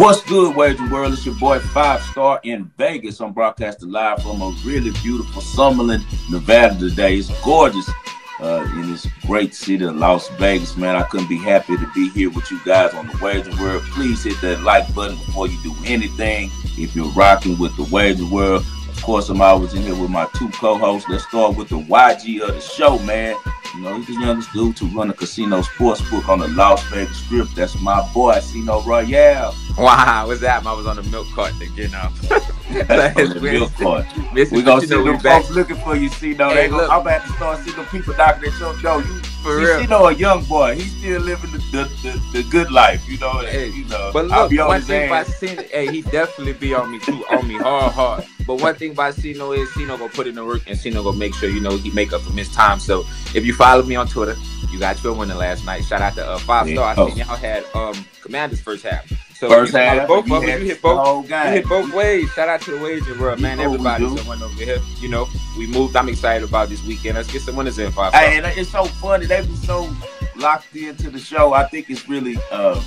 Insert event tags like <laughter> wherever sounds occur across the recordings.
What's good, Wager World? It's your boy Five Star in Vegas. I'm broadcasting live from a really beautiful Summerlin, Nevada today. It's gorgeous uh, in this great city of Las Vegas, man. I couldn't be happy to be here with you guys on the Wager World. Please hit that like button before you do anything. If you're rocking with the Wager World, of course, um, I'm always in here with my two co-hosts. Let's start with the YG of the show, man. You know, he's the youngest dude to run a casino sports book on the Las Vegas Strip. That's my boy, Casino Royale. Wow, what's that? I was on the milk cart to get up. the milk cart. <laughs> We gonna see them folks looking for you, Cino. Hey, I'm about to start seeing the people knocking at your door. You, for see, real. Cino, a young boy, he's still living the, the, the, the good life, you know. Hey, you know. But look, one thing about Cino, hey, he definitely be on me too, on me hard, hard. But one thing about Cino is Cino gonna put in the work and Cino gonna make sure you know he make up for missed time. So if you follow me on Twitter, you got your winning last night. Shout out to uh, Five Star. Yeah. I think y'all had um Commanders first half. So first half, both of you hit both. You hit both ways. Shout out to the wager world, man. Everybody's someone over here. You know, we moved. I'm excited about this weekend. Let's get some winners in five. Hey, and it's so funny. They be so locked into the show. I think it's really, uh,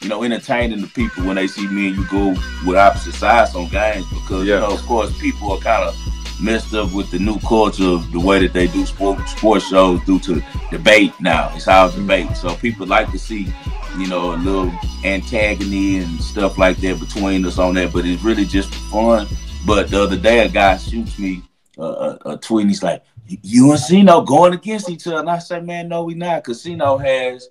you know, entertaining the people when they see me and you go with opposite sides on games because yeah. you know, of course, people are kind of messed up with the new culture of the way that they do sport sports shows due to debate now. It's all debate. So people like to see you know, a little antagony and stuff like that between us on that. But it's really just fun. But the other day, a guy shoots me a, a tweet. And he's like, "You and Cino going against each other?" And I say, "Man, no, we not. Cause Cino has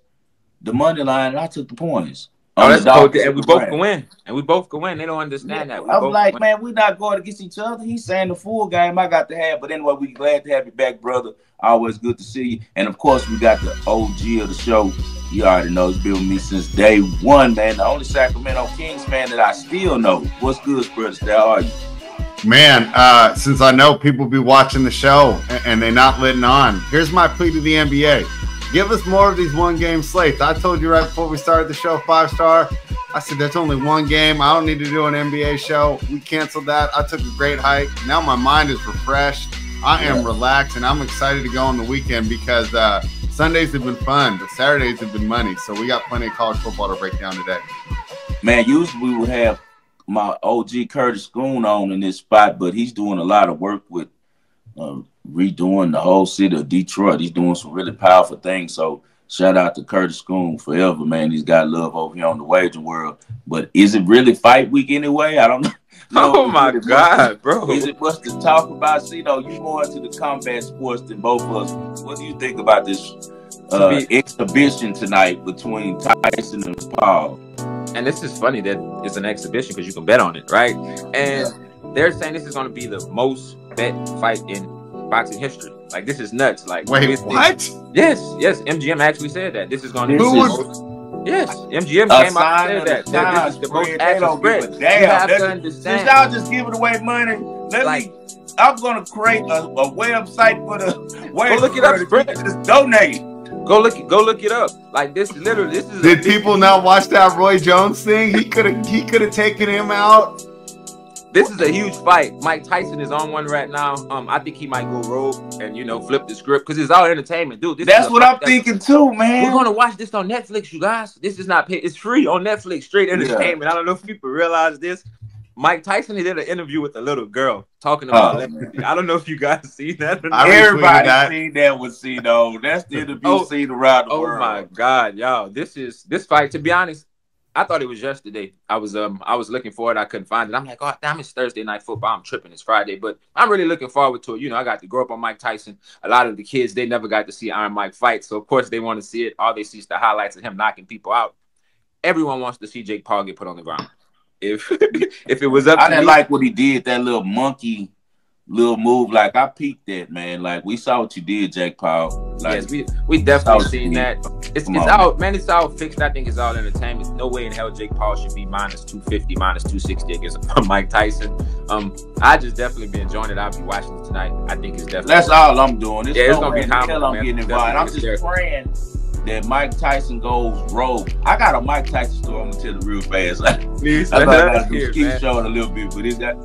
the money line, and I took the points." Oh, that's cool. And we both can win. And we both can win. They don't understand yeah, that. We I'm like, man, we're not going against each other. He's saying the full game I got to have. But anyway, we glad to have you back, brother. Always good to see you. And of course, we got the OG of the show, you already know it's been with me since day one, man. The only Sacramento Kings fan that I still know. What's good, Spurs? How are you? Man, uh, since I know people be watching the show and, and they're not letting on, here's my plea to the NBA. Give us more of these one game slates. I told you right before we started the show, five star. I said, there's only one game. I don't need to do an NBA show. We canceled that. I took a great hike. Now my mind is refreshed. I am yeah. relaxed and I'm excited to go on the weekend because uh, Sundays have been fun, but Saturdays have been money. So we got plenty of college football to break down today. Man, usually we would have my OG Curtis Schoon on in this spot, but he's doing a lot of work with uh, redoing the whole city of Detroit. He's doing some really powerful things. So shout out to Curtis Schoon forever, man. He's got love over here on the wager world. But is it really fight week anyway? I don't <laughs> know. Oh my God, bro! Is it much to talk about? See, though, you more into the combat sports than both of us. What do you think about this uh, exhibition tonight between Tyson and Paul? And this is funny that it's an exhibition because you can bet on it, right? And yeah. they're saying this is going to be the most bet fight in boxing history. Like this is nuts. Like wait, what? Yes, yes. MGM actually said that this is going to be. Who Yes, MGM came out and said that. that this is the most active spread. Damn, you have to understand. Since y'all just giving away money, let like, me. I'm gonna create a, a website for the. <laughs> Go look it up. Spread. Just donate. Go look it. Go look it up. Like this, literally, this is. Did people not watch that Roy Jones thing? He could have. He could have taken him out. This is a huge fight. Mike Tyson is on one right now. Um, I think he might go rogue and you know flip the script because it's all entertainment, dude. that's what I'm thinking too, man. We're gonna watch this on Netflix, you guys. This is not pay. It's free on Netflix, straight entertainment. Yeah. I don't know if people realize this. Mike Tyson he did an interview with a little girl talking about. Oh, I don't know if you guys <laughs> see that. Everybody that. seen that with Cino. That's the interview oh, seen around the oh world. Oh my god, y'all! This is this fight. To be honest, I thought it was yesterday. I was um I was looking for it. I couldn't find it. I'm like, oh damn, it's Thursday night football. I'm tripping. It's Friday, but I'm really looking forward to it. You know, I got to grow up on Mike Tyson. A lot of the kids they never got to see Iron Mike fight, so of course they want to see it. All they see is the highlights of him knocking people out. Everyone wants to see Jake Paul get put on the ground. If <laughs> if it was up, I didn't me, like what he did. That little monkey little move. Like I peaked that, man. Like we saw what you did, Jake Paul. Like, yes, we we definitely seen that. It's Come it's on. out, man. It's all fixed. I think it's all entertainment. No way in hell Jake Paul should be minus two fifty, minus two sixty against <laughs> Mike Tyson. Um, I just definitely be enjoying it. I'll be watching it tonight. I think it's definitely. That's all I'm doing. It's yeah, it's gonna be comedy, I'm getting involved. I'm just praying that Mike Tyson goes rogue. I got a Mike Tyson story. I'm gonna tell it real fast. <laughs> Please, I <laughs> gotta keep showing a little bit, but it's got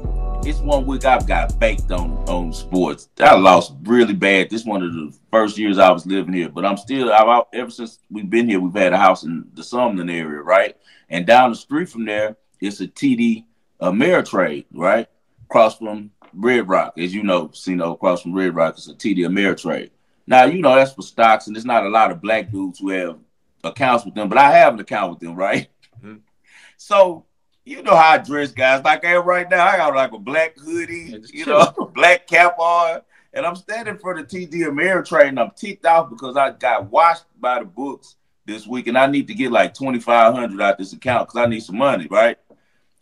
it's one week I've got baked on on sports. I lost really bad. This one of the first years I was living here, but I'm still I've ever since we've been here. We've had a house in the Summerlin area, right? And down the street from there it's a TD Ameritrade, right? Across from Red Rock, as you know, you know, across from Red Rock, it's a TD Ameritrade. Now, you know, that's for stocks, and there's not a lot of black dudes who have accounts with them, but I have an account with them, right? Mm-hmm. So, you know how I dress, guys. Like I am right now, I got like a black hoodie, you know, <laughs> black cap on, and I'm standing for the TD Ameritrade, and I'm ticked off because I got washed by the books this week, and I need to get like 2,500 out this account because I need some money, right?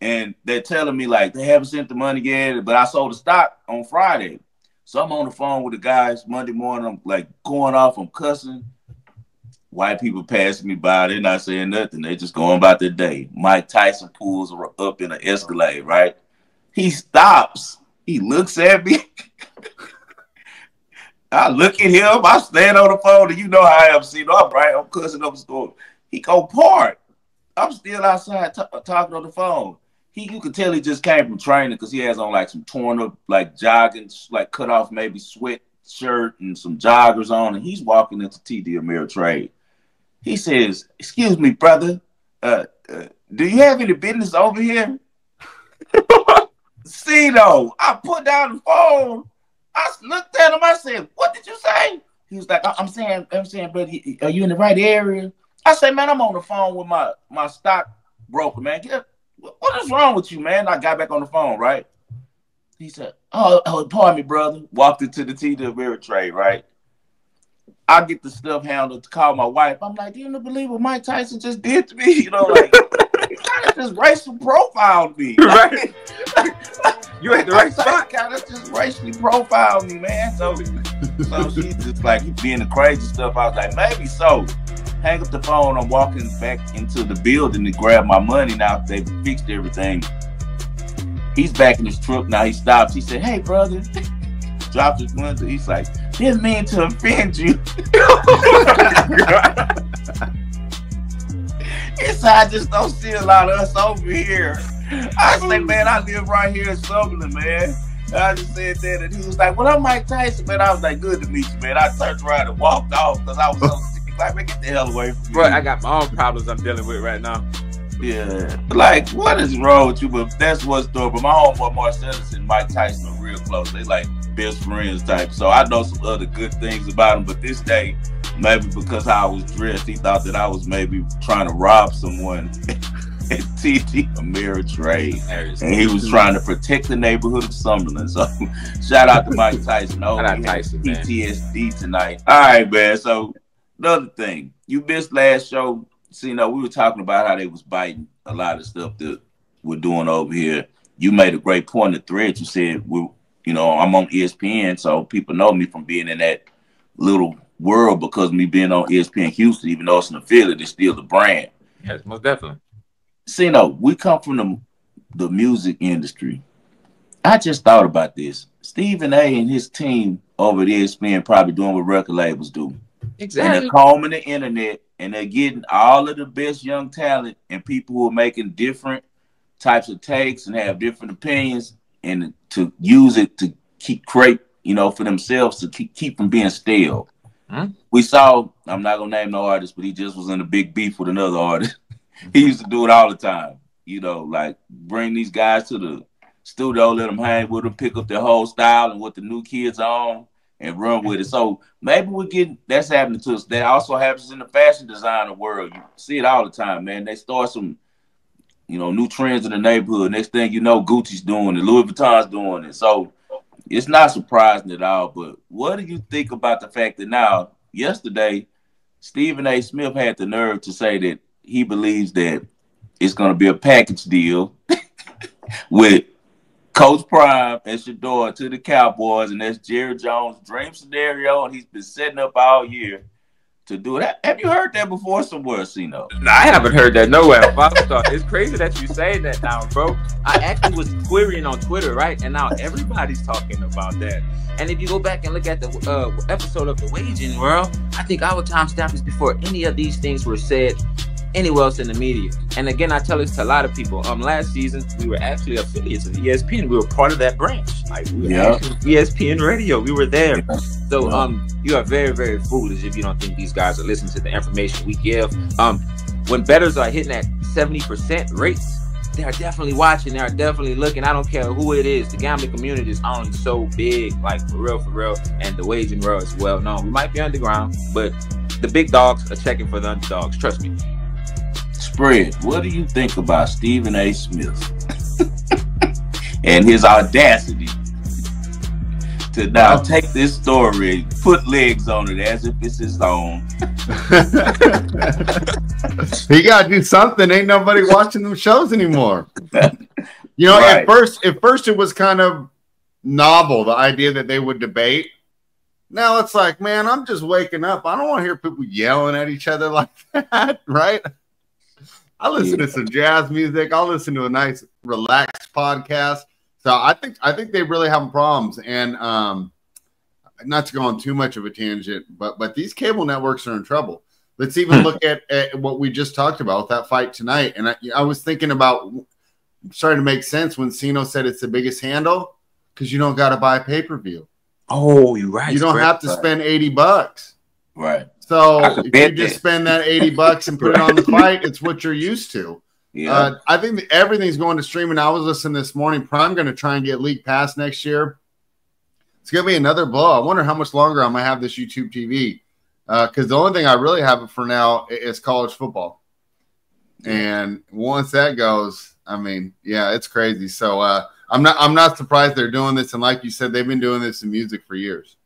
And they're telling me like they haven't sent the money yet, but I sold the stock on Friday. So I'm on the phone with the guys Monday morning. I'm like going off, I'm cussing. White people passing me by, they're not saying nothing. They're just going about their day. Mike Tyson pulls up in an Escalade, right? He stops. He looks at me. <laughs> I look at him. I stand on the phone, and you know how I am. See, I'm right. I'm cussing up a storm. He go park. I'm still outside t- talking on the phone. He, you can tell he just came from training because he has on like some torn up, like jogging, like cut off maybe sweat shirt and some joggers on, and he's walking into TD Ameritrade. He says, "Excuse me, brother. Uh, uh, do you have any business over here?" <laughs> See though, I put down the phone I looked at him. I said, "What did you say?" He was like, "I'm saying, I'm saying, but are you in the right area?" I said, "Man, I'm on the phone with my my stock broker, man. What is wrong with you, man?" I got back on the phone, right? He said, "Oh, oh pardon me, brother." Walked into the TD Ameritrade, right? I get the stuff handled to call my wife. I'm like, do you believe what Mike Tyson just did to me? <laughs> You know, like he kind of just racial profiled me. <laughs> Right. you at the right spot. Kind of just racially profiled me, man. So, so she just like being the crazy stuff. I was like, maybe so. Hang up the phone. I'm walking back into the building to grab my money. Now they fixed everything. He's back in his truck now. He stops. He said, "Hey, brother." <laughs> Drops his window. He's like, "Didn't mean to offend you." <laughs> he said, "I just don't see a lot of us over here." I say, man, I live right here in Summerlin, man. And I just said that, and he was like, "Well, I'm Mike Tyson, man." I was like, "Good to meet you, man." I turned around and walked off because I was so <laughs> sick. Like, man, get the hell away from me. Bro, I got my own problems I'm dealing with right now. Yeah, like what is wrong with you? But that's what's doing. But my homeboy Marcellus and Mike Tyson are real close. They like best friends type. So I know some other good things about him. But this day, maybe because how I was dressed, he thought that I was maybe trying to rob someone. at TD Ameritrade, and he was trying to protect the neighborhood of Summerlin. So, <laughs> shout out to Mike <laughs> Tyson. Oh, shout Tyson, PTSD man. tonight. All right, man. So, another thing, you missed last show. See, you know, we were talking about how they was biting a lot of stuff that we're doing over here. You made a great point in the thread. You said we you know, I'm on ESPN, so people know me from being in that little world because me being on ESPN Houston, even though it's an affiliate, it's still the brand. Yes, most definitely. See, no, we come from the the music industry. I just thought about this. Stephen A. and his team over at ESPN probably doing what record labels do. Exactly. And they're combing the internet and they're getting all of the best young talent and people who are making different types of takes and have different opinions and to use it to keep create, you know, for themselves to keep, keep from being stale. Hmm? We saw, I'm not gonna name no artist, but he just was in a big beef with another artist. <laughs> he used to do it all the time, you know, like bring these guys to the studio, let them hang with them, pick up their whole style and what the new kids on and run with it. So maybe we're getting that's happening to us. That also happens in the fashion designer world. You see it all the time, man. They start some you know, new trends in the neighborhood. Next thing you know, Gucci's doing it, Louis Vuitton's doing it. So it's not surprising at all. But what do you think about the fact that now, yesterday, Stephen A. Smith had the nerve to say that he believes that it's going to be a package deal <laughs> with Coach Prime and Shedeur to the Cowboys, and that's Jerry Jones' dream scenario, and he's been setting up all year to do it. Have you heard that before somewhere, Cino? No, I haven't heard that nowhere. it's crazy that you say that now, bro. I actually was querying on Twitter, right? And now everybody's talking about that. And if you go back and look at the uh, episode of the Wagering World, I think our timestamp is before any of these things were said anywhere else in the media. And again, I tell this to a lot of people. Um, last season we were actually affiliates of ESPN. We were part of that branch. Like we yeah. ESPN Radio. We were there. Yeah. So um, you are very very foolish if you don't think these guys are listening to the information we give. Um, when betters are hitting at seventy percent rates they are definitely watching. They are definitely looking. I don't care who it is. The gambling community is only so big, like for real, for real. And the wagering world is well known. We might be underground, but the big dogs are checking for the underdogs. Trust me. Spread. What do you think about Stephen A. Smith <laughs> and his audacity to now take this story, put legs on it as if it's his own. <laughs> he got to do something. Ain't nobody watching them shows anymore. <laughs> You know, right. at first, at first it was kind of novel the idea that they would debate. Now it's like, man, I'm just waking up. I don't want to hear people yelling at each other like that, right? I listen yeah. to some jazz music. I'll listen to a nice, relaxed podcast. So I think I think they really have problems, and um, not to go on too much of a tangent, but but these cable networks are in trouble. Let's even hmm. look at, at what we just talked about that fight tonight, and I, I was thinking about starting to make sense when Cino said it's the biggest handle because you don't got to buy pay per view. Oh, you're right. You don't have to spend eighty bucks. Right. So if you just spend that eighty <laughs> bucks and put it on the fight, it's what you're used to. Yeah. Uh, I think everything's going to streaming. I was listening this morning. Prime going to try and get League Pass next year. It's going to be another blow. I wonder how much longer I'm going to have this YouTube TV. Because uh, the only thing I really have for now is college football. And once that goes, I mean, yeah, it's crazy. So uh, I'm not I'm not surprised they're doing this. And like you said, they've been doing this in music for years.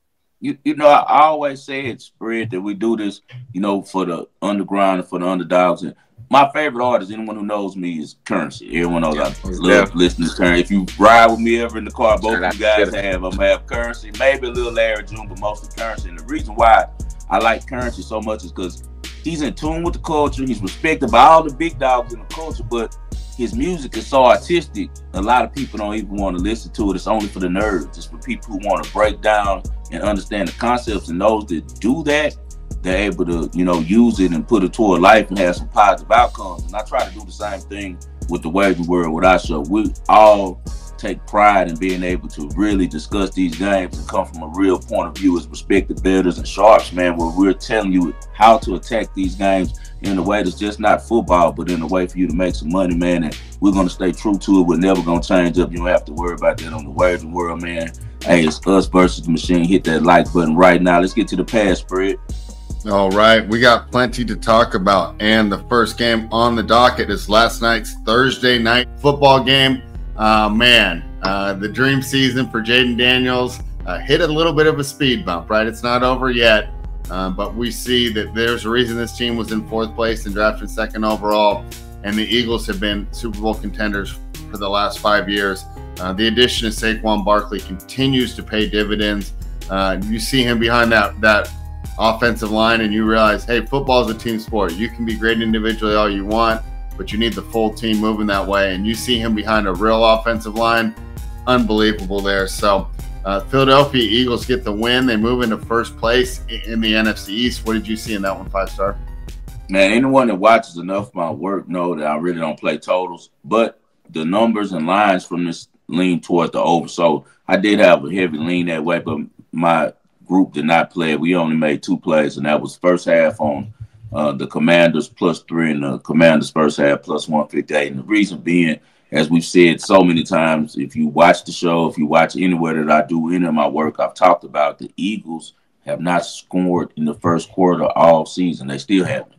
You, you know, I, I always say it's spread that we do this, you know, for the underground and for the underdogs. And my favorite artist, anyone who knows me, is Curren$y. Everyone knows yeah. I love yeah. listening to Curren$y. If you ride with me ever in the car, both of you guys have, I'm gonna have Curren$y, maybe a little Larry June, but mostly Curren$y. And the reason why I like Curren$y so much is because he's in tune with the culture. He's respected by all the big dogs in the culture, but his music is so artistic. A lot of people don't even want to listen to it. It's only for the nerds. It's for people who want to break down and understand the concepts. And those that do that, they're able to, you know, use it and put it toward life and have some positive outcomes. And I try to do the same thing with the wagering world with our show. We all take pride in being able to really discuss these games and come from a real point of view as respected bettors and sharps, man, where we're telling you how to attack these games in a way that's just not football, but in a way for you to make some money, man. And we're gonna stay true to it. We're never gonna change up. You don't have to worry about that on the wagering world, man. Hey, it's us versus the machine. Hit that like button right now. Let's get to the pass spread. All right, we got plenty to talk about. And the first game on the docket is last night's Thursday night football game. Uh, man, uh, the dream season for Jayden Daniels uh, hit a little bit of a speed bump, right? It's not over yet, uh, but we see that there's a reason this team was in fourth place and drafted second overall. And the Eagles have been Super Bowl contenders for the last five years. Uh, the addition of Saquon Barkley continues to pay dividends. Uh, you see him behind that that offensive line and you realize, hey, football is a team sport. You can be great individually all you want, but you need the full team moving that way. And you see him behind a real offensive line, unbelievable there. So, uh, Philadelphia Eagles get the win. They move into first place in the NFC East. What did you see in that one, five star? Man, anyone that watches enough of my work know that I really don't play totals, but the numbers and lines from this lean toward the over. So I did have a heavy lean that way, but my group did not play. We only made two plays, and that was first half on uh, the Commanders plus three, and the Commanders first half plus 158. And the reason being, as we've said so many times, if you watch the show, if you watch anywhere that I do any of my work, I've talked about the Eagles have not scored in the first quarter all season. They still haven't.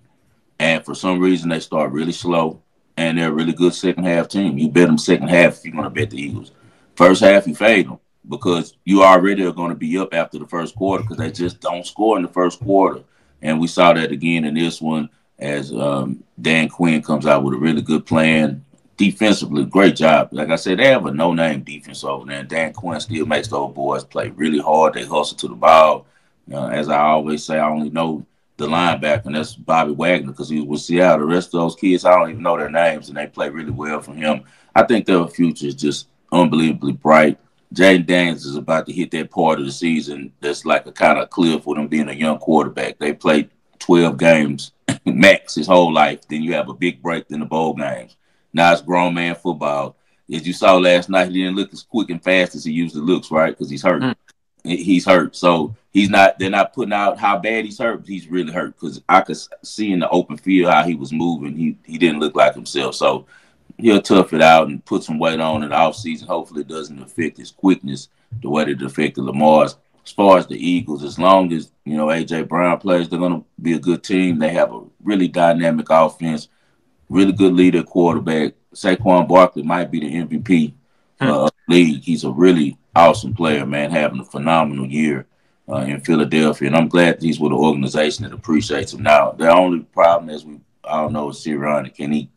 And for some reason, they start really slow, and they're a really good second half team. You bet them second half if you're going to bet the Eagles. First half, you fade them because you already are going to be up after the first quarter because they just don't score in the first quarter. And we saw that again in this one as um, Dan Quinn comes out with a really good plan. Defensively, great job. Like I said, they have a no-name defense over there. Dan Quinn still makes those boys play really hard. They hustle to the ball. Uh, as I always say, I only know the linebacker, and that's Bobby Wagner because he was with Seattle. The rest of those kids, I don't even know their names, and they play really well for him. I think their future is just unbelievably bright. Jayden Daniels is about to hit that part of the season that's like a kind of cliff with him being a young quarterback. They played 12 games <laughs> max his whole life. Then you have a big break in the bowl games. Now it's grown man football. As you saw last night, he didn't look as quick and fast as he usually looks, right? Because he's hurt. Mm. He's hurt. So he's not, they're not putting out how bad he's hurt. He's really hurt because I could see in the open field how he was moving. He, he didn't look like himself. So he'll tough it out and put some weight on in the offseason. Hopefully, it doesn't affect his quickness the way it affected Lamar's. As far as the Eagles, as long as you know AJ Brown plays, they're going to be a good team. They have a really dynamic offense, really good leader quarterback. Saquon Barkley might be the MVP hmm. uh, league. He's a really awesome player, man, having a phenomenal year uh, in Philadelphia, and I'm glad he's with an organization that appreciates him. Now, the only problem is we all know is Sirianni. Can he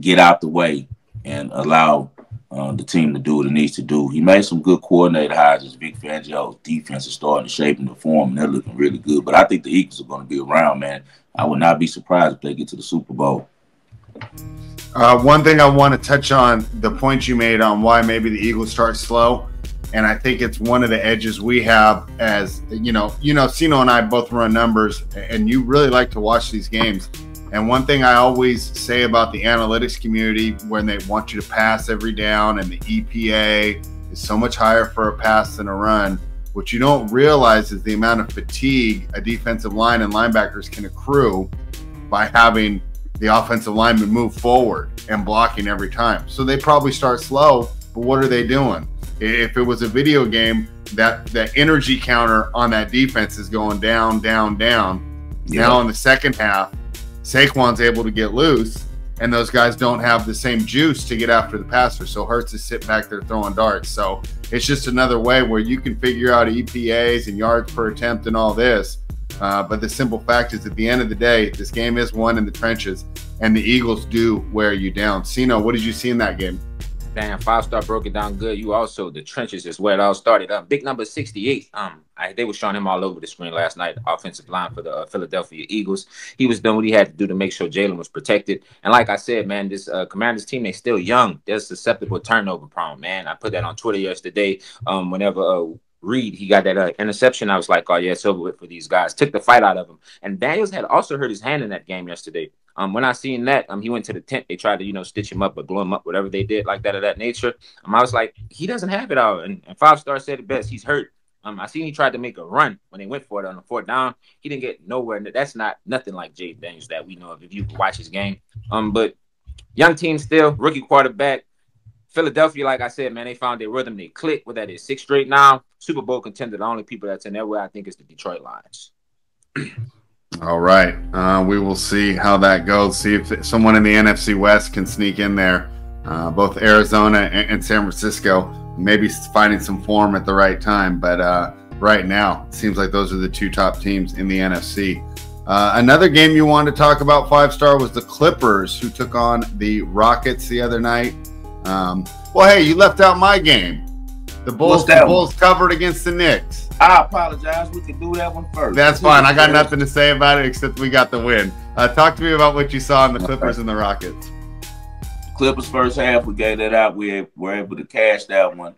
get out the way and allow uh, the team to do what it needs to do? He made some good coordinator hires. As Vic Fangio's defense is starting to shape and to form, and they're looking really good. But I think the Eagles are going to be around, man. I would not be surprised if they get to the Super Bowl. Uh, one thing I want to touch on the point you made on why maybe the Eagles start slow and I think it's one of the edges we have as you know, you know, Cino and I both run numbers, and you really like to watch these games. And one thing I always say about the analytics community when they want you to pass every down and the EPA is so much higher for a pass than a run. What you don't realize is the amount of fatigue a defensive line and linebackers can accrue by having the offensive lineman move forward and blocking every time. So they probably start slow, but what are they doing? If it was a video game, that that energy counter on that defense is going down, down, down. Yeah. Now in the second half, Saquon's able to get loose, and those guys don't have the same juice to get after the passer. So Hurts is sitting back there throwing darts. So it's just another way where you can figure out EPAs and yards per attempt and all this. Uh, but the simple fact is, at the end of the day, this game is won in the trenches, and the Eagles do wear you down. Cino, what did you see in that game? Damn, five star broke it down good. You also the trenches is where it all started. Um, big number sixty eight. Um, I, they were showing him all over the screen last night. Offensive line for the uh, Philadelphia Eagles. He was doing what he had to do to make sure Jalen was protected. And like I said, man, this uh, Commanders team they still young. They're susceptible to turnover prone. Man, I put that on Twitter yesterday. Um, whenever uh, Reed, he got that uh, interception. I was like, oh yeah, it's over with for these guys. Took the fight out of him. And Daniels had also hurt his hand in that game yesterday. Um, when I seen that, um, he went to the tent. They tried to, you know, stitch him up or glue him up, whatever they did, like that of that nature. Um, I was like, he doesn't have it all. And, and five star said it best. He's hurt. Um, I seen he tried to make a run when they went for it on the fourth down. He didn't get nowhere. That's not nothing like Jay Daniels that we know of if you watch his game. Um, but young team still, rookie quarterback. Philadelphia, like I said, man, they found their rhythm. They click. What that is, six straight now. Super Bowl contender. The only people that's in their way, I think, is the Detroit Lions. <clears throat> All right. Uh, we will see how that goes. See if someone in the NFC West can sneak in there. Uh, both Arizona and, and, San Francisco, maybe finding some form at the right time. But uh, right now, it seems like those are the two top teams in the NFC. Uh, another game you wanted to talk about, five star, was the Clippers, who took on the Rockets the other night. Um, well, hey, you left out my game. The Bulls, the Bulls covered against the Knicks. I apologize. We can do that one first. That's fine. I got nothing to say about it except we got the win. Uh, talk to me about what you saw in the Clippers and the Rockets. Clippers first half, we gave that out. We were able to cash that one.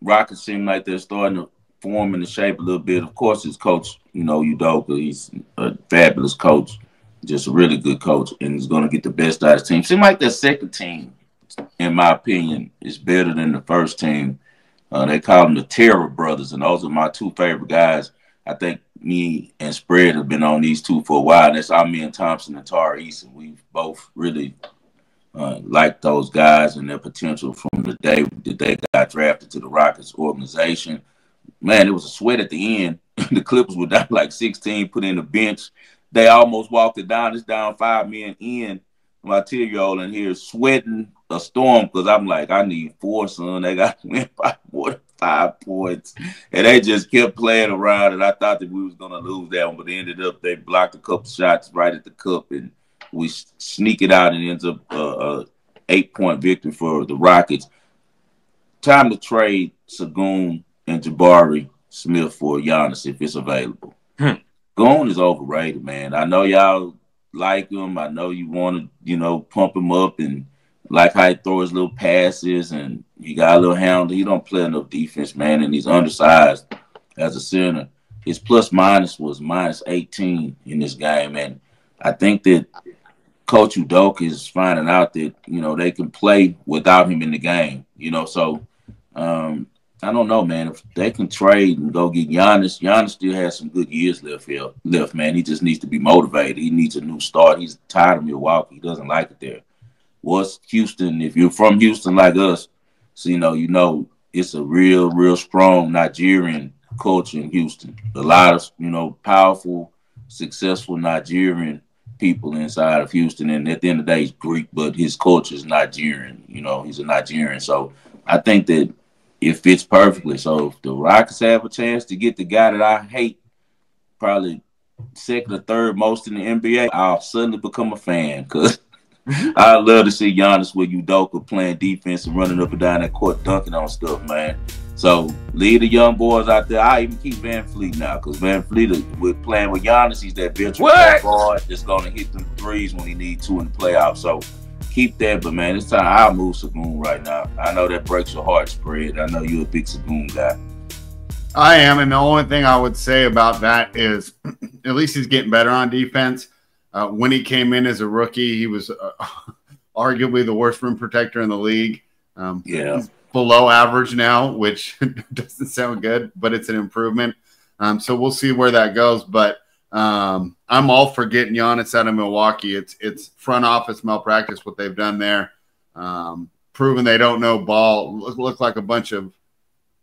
Rockets seem like they're starting to form into shape a little bit. Of course, his coach, you know, Udoka, he's a fabulous coach, just a really good coach, and he's going to get the best out of his team. Seem like their second team, in my opinion, is better than the first team. Uh, they call them the Terror Brothers, and those are my two favorite guys. I think me and Spread have been on these two for a while. That's Amen Thompson and Tari Eason. We've both really uh, liked those guys and their potential from the day that they got drafted to the Rockets organization. Man, it was a sweat at the end. <laughs> the Clippers were down like 16, put in the bench. They almost walked it down. It's down five men in. My two-year-old in here sweating a storm because I'm like, I need four, son. They got <laughs> to win by more than five points. And they just kept playing around. And I thought that we was going to lose that one, but ended up, they blocked a couple shots right at the cup. And we sneak it out and ends up a, a eight point victory for the Rockets. Time to trade Sengun and Jabari Smith for Giannis if it's available. Hmm. Goon is overrated, man. I know y'all like him. I know you want to, you know, pump him up and like how he throws little passes and he got a little handle. He don't play enough defense, man, and he's undersized as a center. His plus minus was minus 18 in this game, and I think that Coach Udoka is finding out that you know they can play without him in the game. You know, so um, I don't know, man. If they can trade and go get Giannis, Giannis still has some good years left here, left, man. He just needs to be motivated. He needs a new start. He's tired of Milwaukee. He doesn't like it there. What's Houston? If you're from Houston like us, so you know, you know, it's a real, real strong Nigerian culture in Houston. A lot of you know, powerful, successful Nigerian people inside of Houston. And at the end of the day, he's Greek, but his culture is Nigerian. You know, he's a Nigerian. So I think that it fits perfectly. So if the Rockets have a chance to get the guy that I hate, probably second or third most in the NBA, I'll suddenly become a fan because <laughs> I love to see Giannis with Udoka playing defense and running up and down that court, dunking on stuff, man. So lead the young boys out there. I even keep VanVleet now because VanVleet with playing with Giannis, he's that veteran guard that's gonna hit them threes when he needs to in the playoffs. So keep that, but man, it's time I'll move Sengun right now. I know that breaks your heart, spread. I know you're a big Sengun guy. I am, and the only thing I would say about that is, <clears throat> at least he's getting better on defense. Uh, when he came in as a rookie, he was uh, <laughs> arguably the worst rim protector in the league. Um, yeah, below average now, which <laughs> doesn't sound good, but it's an improvement. Um, so we'll see where that goes. But um, I'm all for getting Giannis out of Milwaukee. It's it's front office malpractice what they've done there, um, proven they don't know ball. Look, look like a bunch of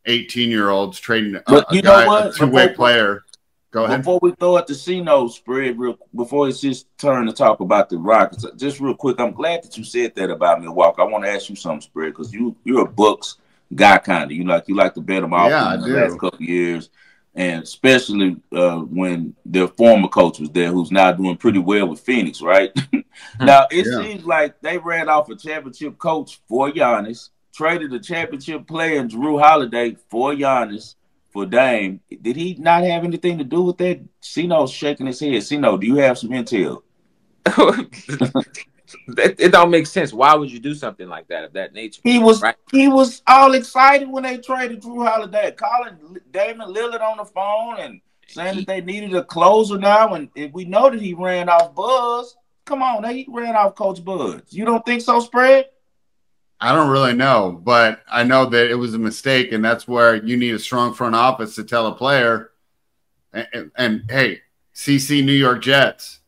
18 year olds trading a, a guy, a two way player Go ahead. Before we throw at the C spread, real before it's just turn to talk about the Rockets, just real quick, I'm glad that you said that about Milwaukee. I want to ask you something, spread, because you you're a books guy, kind of. You like you like to bet them off yeah, in the last couple years, and especially uh, when their former coach was there, who's now doing pretty well with Phoenix, right? <laughs> now it yeah. seems like they ran off a championship coach for Giannis, traded a championship player Jrue Holiday for Giannis for Dame. Did he not have anything to do with that? Cino's shaking his head. Cino, do you have some intel? <laughs> it, it, don't make sense. Why would you do something like that of that nature? He was right? he was all excited when they traded Jrue Holiday, calling Damian Lillard on the phone and saying he, that they needed a closer now. And if we know that he ran off Buzz, come on, he ran off Coach Buzz. You don't think so, spread? I don't really know, but I know that it was a mistake, and that's where you need a strong front office to tell a player. And, and, and hey, CC New York Jets,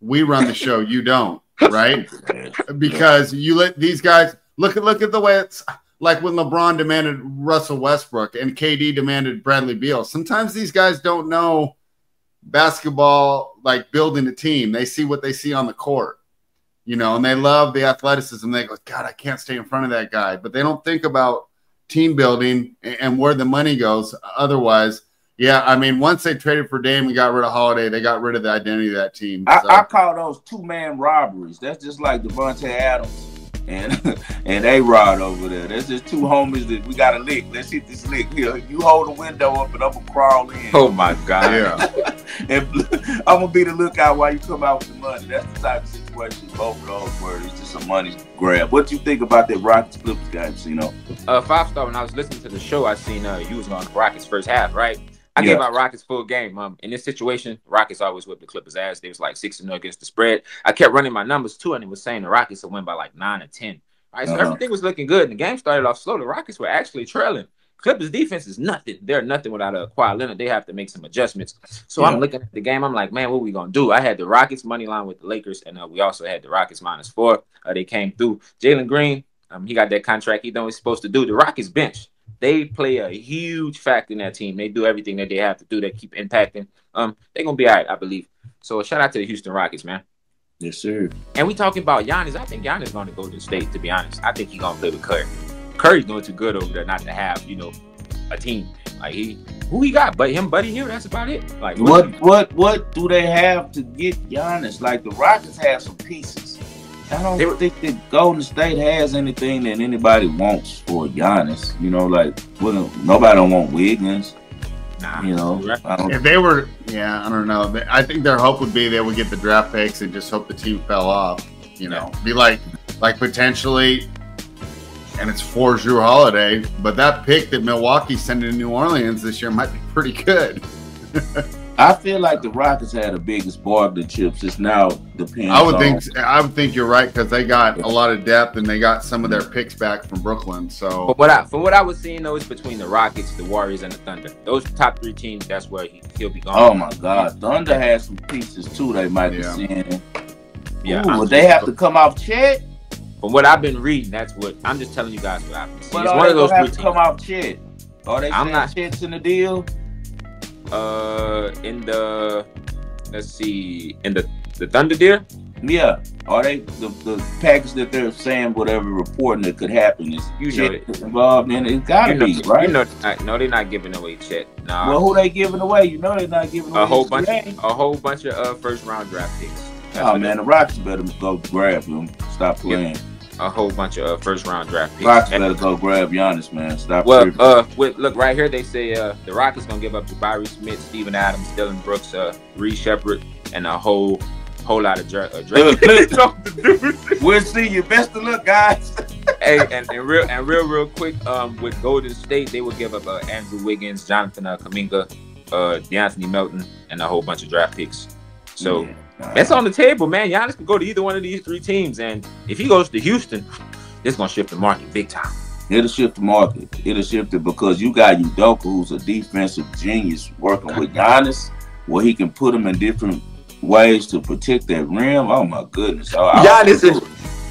we run the show, you don't, <laughs> right? because you let these guys look at look at the way it's like when LeBron demanded Russell Westbrook and KD demanded Bradley Beal. Sometimes these guys don't know basketball like building a team. They see what they see on the court you know, and they love the athleticism. They go, God, I can't stay in front of that guy. But they don't think about team building and where the money goes. Otherwise, yeah, I mean, once they traded for Dame and got rid of Holiday, they got rid of the identity of that team. So. I, I, call those two man robberies. That's just like Davante Adams and <laughs> and A Rod over there. That's just two homies that we got to lick. Let's hit this lick here. You hold the window up and I'm gonna crawl in. Oh my god! Yeah. <laughs> and I'm gonna be the lookout while you come out with the money. That's the type of situation both of those were. It's just a money grab. What do you think about that Rockets Clippers game, you know? Uh, five star. When I was listening to the show, I seen uh, you was on the Rockets first half, right? I yeah. gave out Rockets full game. Um, in this situation, Rockets always whip the Clippers' ass. They was like six and no against the spread. I kept running my numbers too, and it was saying the Rockets would win by like nine or ten. All right, so uh-huh. everything was looking good. And the game started off slow. The Rockets were actually trailing. Clippers defense is nothing. They're nothing without a Kawhi Leonard. They have to make some adjustments. So yeah. I'm looking at the game. I'm like, man, what are we gonna do? I had the Rockets money line with the Lakers, and uh, we also had the Rockets minus four. Uh, they came through. Jalen Green, um, he got that contract. He done what he's supposed to do. The Rockets bench they play a huge factor in that team. They do everything that they have to do. They keep impacting. Um, they're gonna be all right, I believe. So shout out to the Houston Rockets, man. Yes, sir. And we talking about Giannis. I think Giannis going to go to the state. To be honest, I think he's gonna play with Curry. Curry's doing too good over there not to have you know a team like he who he got, but him, Buddy Hield. That's about it. Like what what what do they have to get Giannis? Like the Rockets have some pieces. I don't they, think that Golden State has anything that anybody wants for Giannis. You know, like well, nobody don't want Wiggins. Nah, you know, if they were, yeah, I don't know. I think their hope would be they would get the draft picks and just hope the team fell off. You know, yeah. be like, like potentially, and it's for Jrue Holiday, but that pick that Milwaukee sent to New Orleans this year might be pretty good. <laughs> I feel like the Rockets had the biggest bargaining chips. It's now depends. I would on, think I would think you're right because they got a lot of depth and they got some of their picks back from Brooklyn. So, but what I, from what I was seeing though, it's between the Rockets, the Warriors, and the Thunder. Those top three teams. That's where he, will be going. Oh my God, Thunder has some pieces too. They might be yeah. seeing. Yeah, Ooh, would they have to come off Chet? from what I've been reading, that's what I'm just telling you guys what I've been seeing. But It's one of those gonna have three to come off out shit? Are they I'm saying not- shits in the deal? Uh, in the let's see, in the the Thunder deal. Yeah. Are they the, the package that they're saying whatever reporting that could happen is You know involved in it? It's gotta You know, be, right? you know, no, they're not giving away Chet. Nah, well, who they giving away? You know they're not giving away a whole bunch, a whole bunch of uh, first round draft picks. That's Oh man, the Rockets better go grab him. Stop playing. A whole bunch of uh, first round draft picks. And- better go grab Giannis, man. Stop. well, uh, with, look right here, they say uh, the Rockets gonna give up Jabari Smith, Steven Adams, Dillon Brooks, uh, Reed Sheppard, and a whole whole lot of Dra- uh, <laughs> Drake. we'll see you. Best of luck, guys. <laughs> hey, and, and real and real real quick, um, with Golden State, they would give up uh, Andrew Wiggins, Jonathan uh, Kuminga, uh, De'Anthony Melton, and a whole bunch of draft picks. So. Yeah. That's on the table, man. Giannis could go to either one of these three teams, and if he goes to Houston, it's gonna shift the market big time. It'll shift the market. It'll shift it because you got Udoka, who's a defensive genius, working with Giannis, where he can put him in different ways to protect that rim. Oh my goodness! Oh, I- Giannis in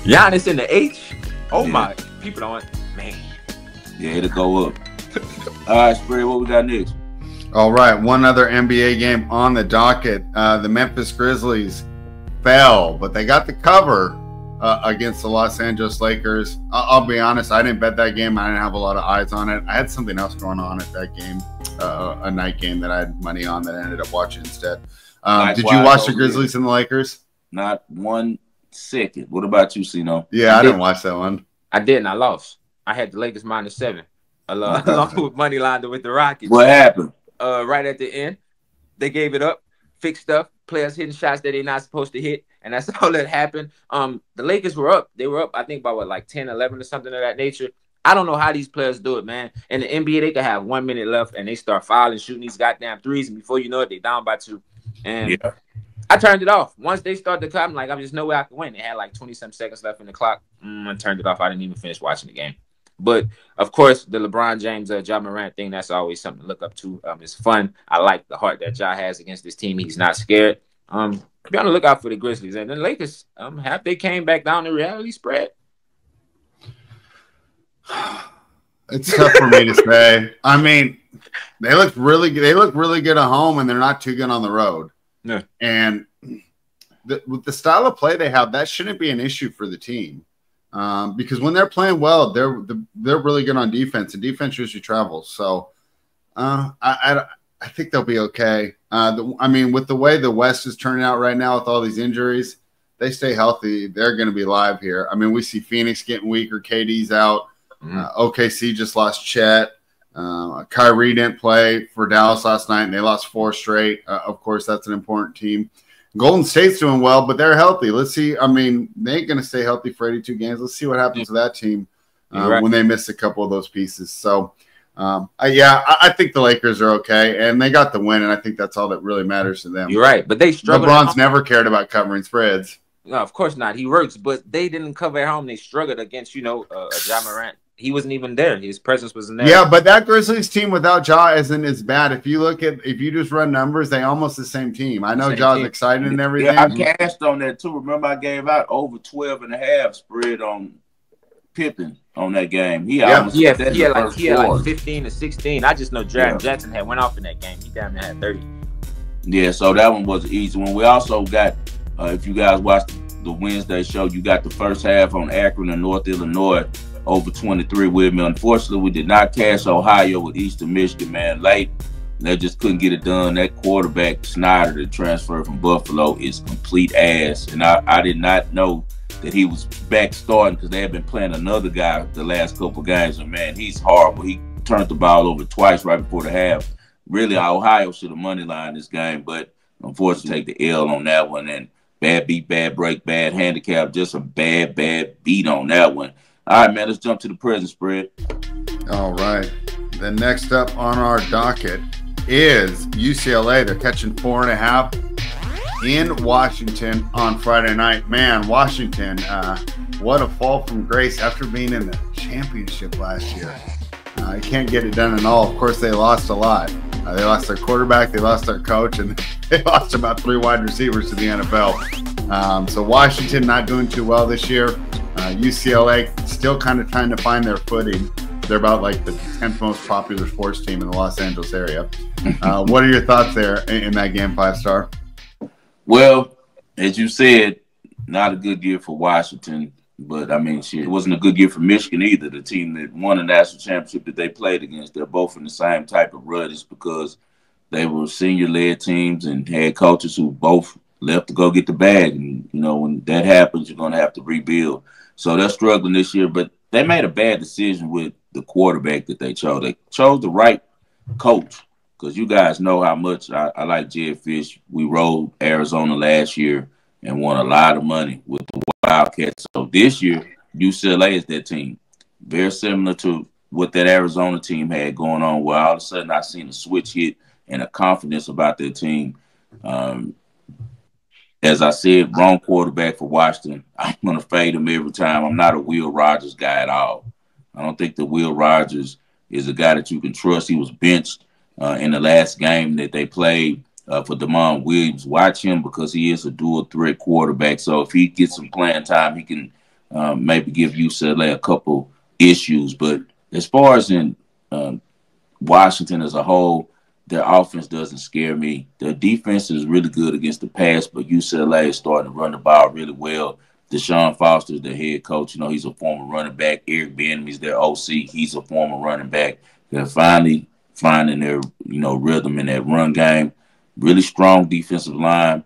Giannis in the H. Oh Yeah. my, people don't man. yeah, it'll go up. All right, Spread. What we got next? All right, one other NBA game on the docket. Uh, the Memphis Grizzlies fell, but they got the cover uh, against the Los Angeles Lakers. I- I'll be honest, I didn't bet that game. I didn't have a lot of eyes on it. I had something else going on at that game, uh, a night game that I had money on that I ended up watching instead. Um, did you watch the over Grizzlies and the Lakers? Not one second. What about you, Cino? Yeah, I I did. didn't watch that one. I didn't. I lost. I had the Lakers minus seven, along, <laughs> <laughs> along with money lined with the Rockets. What happened? Uh, right at the end. They gave it up, fixed stuff, players hitting shots that they're not supposed to hit, and that's <laughs> all that happened. Um, the Lakers were up. They were up, I think, by what, like 10, 11 or something of that nature. I don't know how these players do it, man. In the NBA, they could have one minute left and they start fouling, shooting these goddamn threes, and before you know it, they down by two. And Yeah. I turned it off. Once they started the clock, I'm like, I'm just no way I can win. They had like 20 some seconds left in the clock. Mm, I turned it off. I didn't even finish watching the game. But of course, the LeBron James, uh, Ja Morant thing, that's always something to look up to. Um, it's fun. I like the heart that Ja has against this team. He's not scared. Um, be on the lookout for the Grizzlies. And then Lakers, um, have they came back down the reality spread? It's tough for me to <laughs> say. I mean, they look really good. they look really good at home, and they're not too good on the road. Yeah. And the, with the style of play they have, that shouldn't be an issue for the team. Um, because when they're playing well, they're they're really good on defense, and defense usually travels. So, uh, I, I I think they'll be okay. Uh, the, I mean, with the way the West is turning out right now with all these injuries, they stay healthy, they're going to be live here. I mean, we see Phoenix getting weaker, KD's out. Mhm. Uh, OKC just lost Chet. Uh, Kyrie didn't play for Dallas last night, and they lost four straight. Uh, of course, that's an important team. Golden State's doing well, but they're healthy. Let's see. I mean, they ain't going to stay healthy for 82 games. Let's see what happens to that team uh, right. when they miss a couple of those pieces. So, um, I, yeah, I, I think the Lakers are okay, and they got the win, and I think that's all that really matters to them. You're right, but they struggled. LeBron's never cared about covering spreads. No, of course not. He works, but they didn't cover at home. They struggled against, you know, uh, Ja Morant. He wasn't even there. His presence wasn't there. Yeah, but that Grizzlies team without Ja isn't as bad. If you look at if you just run numbers, they almost the same team. I know Same Ja's team. excited and everything. Yeah, I cashed on that too. Remember, I gave out over 12 and a half spread on Pippen on that game. He Yeah. almost He had, he had like he had like 15 to 16. I just know Jaren Yeah. Jackson had went off in that game. He damn near had 30. Yeah, so that one was an easy one. We also got, uh, if you guys watched the Wednesday show, you got the first half on Akron and North Illinois over 23 with me. Unfortunately, we did not cash Ohio with Eastern Michigan, man. Late. They just couldn't get it done. That quarterback, Snider, the transfer from Buffalo, is complete ass. And I, I did not know that he was back starting because they had been playing another guy the last couple games. And man, he's horrible. He turned the ball over twice right before the half really Ohio should have money line this game, but unfortunately take the L on that one. And bad beat, bad break, bad handicap, just a bad, bad beat on that one. All right, man, let's jump to the present spread. All right. The next up on our docket is UCLA. They're catching four and a half in Washington on Friday night. Man, Washington, uh, what a fall from grace after being in the championship last year. Uh, I can't get it done at all. Of course, they lost a lot. Uh, they lost their quarterback, they lost their coach, and <laughs> they lost about three wide receivers to the NFL. Um, so Washington not doing too well this year. Uh, Uh, UCLA still kind of trying to find their footing. They're about like the 10th most popular sports team in the Los Angeles area. <laughs> Uh, what are your thoughts there in, in that game, five star? Well, as you said, not a good year for Washington. But I mean, shit, it wasn't a good year for Michigan either. The team that won the national championship that they played against, they're both in the same type of rut. It's because they were senior led teams and had coaches who both left to go get the bag. And you know, when that happens, you're gonna have to rebuild. So they're struggling this year, but they made a bad decision with the quarterback that they chose. They chose the right coach because you guys know how much I, I like Jedd Fisch. We rode Arizona last year and won a lot of money with the Wildcats. So this year, UCLA is that team. Very similar to what that Arizona team had going on, where all of a sudden I seen a switch hit and a confidence about their team. Um, as I said, wrong quarterback for Washington. <laughs> I'm going to fade him every time. I'm not a Will Rogers guy at all. I don't think that Will Rogers is a guy that you can trust. He was benched uh, in the last game that they played uh, for Demond Williams. Watch him because he is a dual threat quarterback. So if he gets some playing time, he can um, maybe give UCLA a couple issues. But as far as in um, Washington as a whole, their offense doesn't scare me. Their defense is really good against the pass, but UCLA is starting to run the ball really well. Deshaun Foster is their head coach. You know, he's a former running back. Eric Ben is their OC. He's a former running back. They're finally finding their, you know, rhythm in that run game really strong defensive line.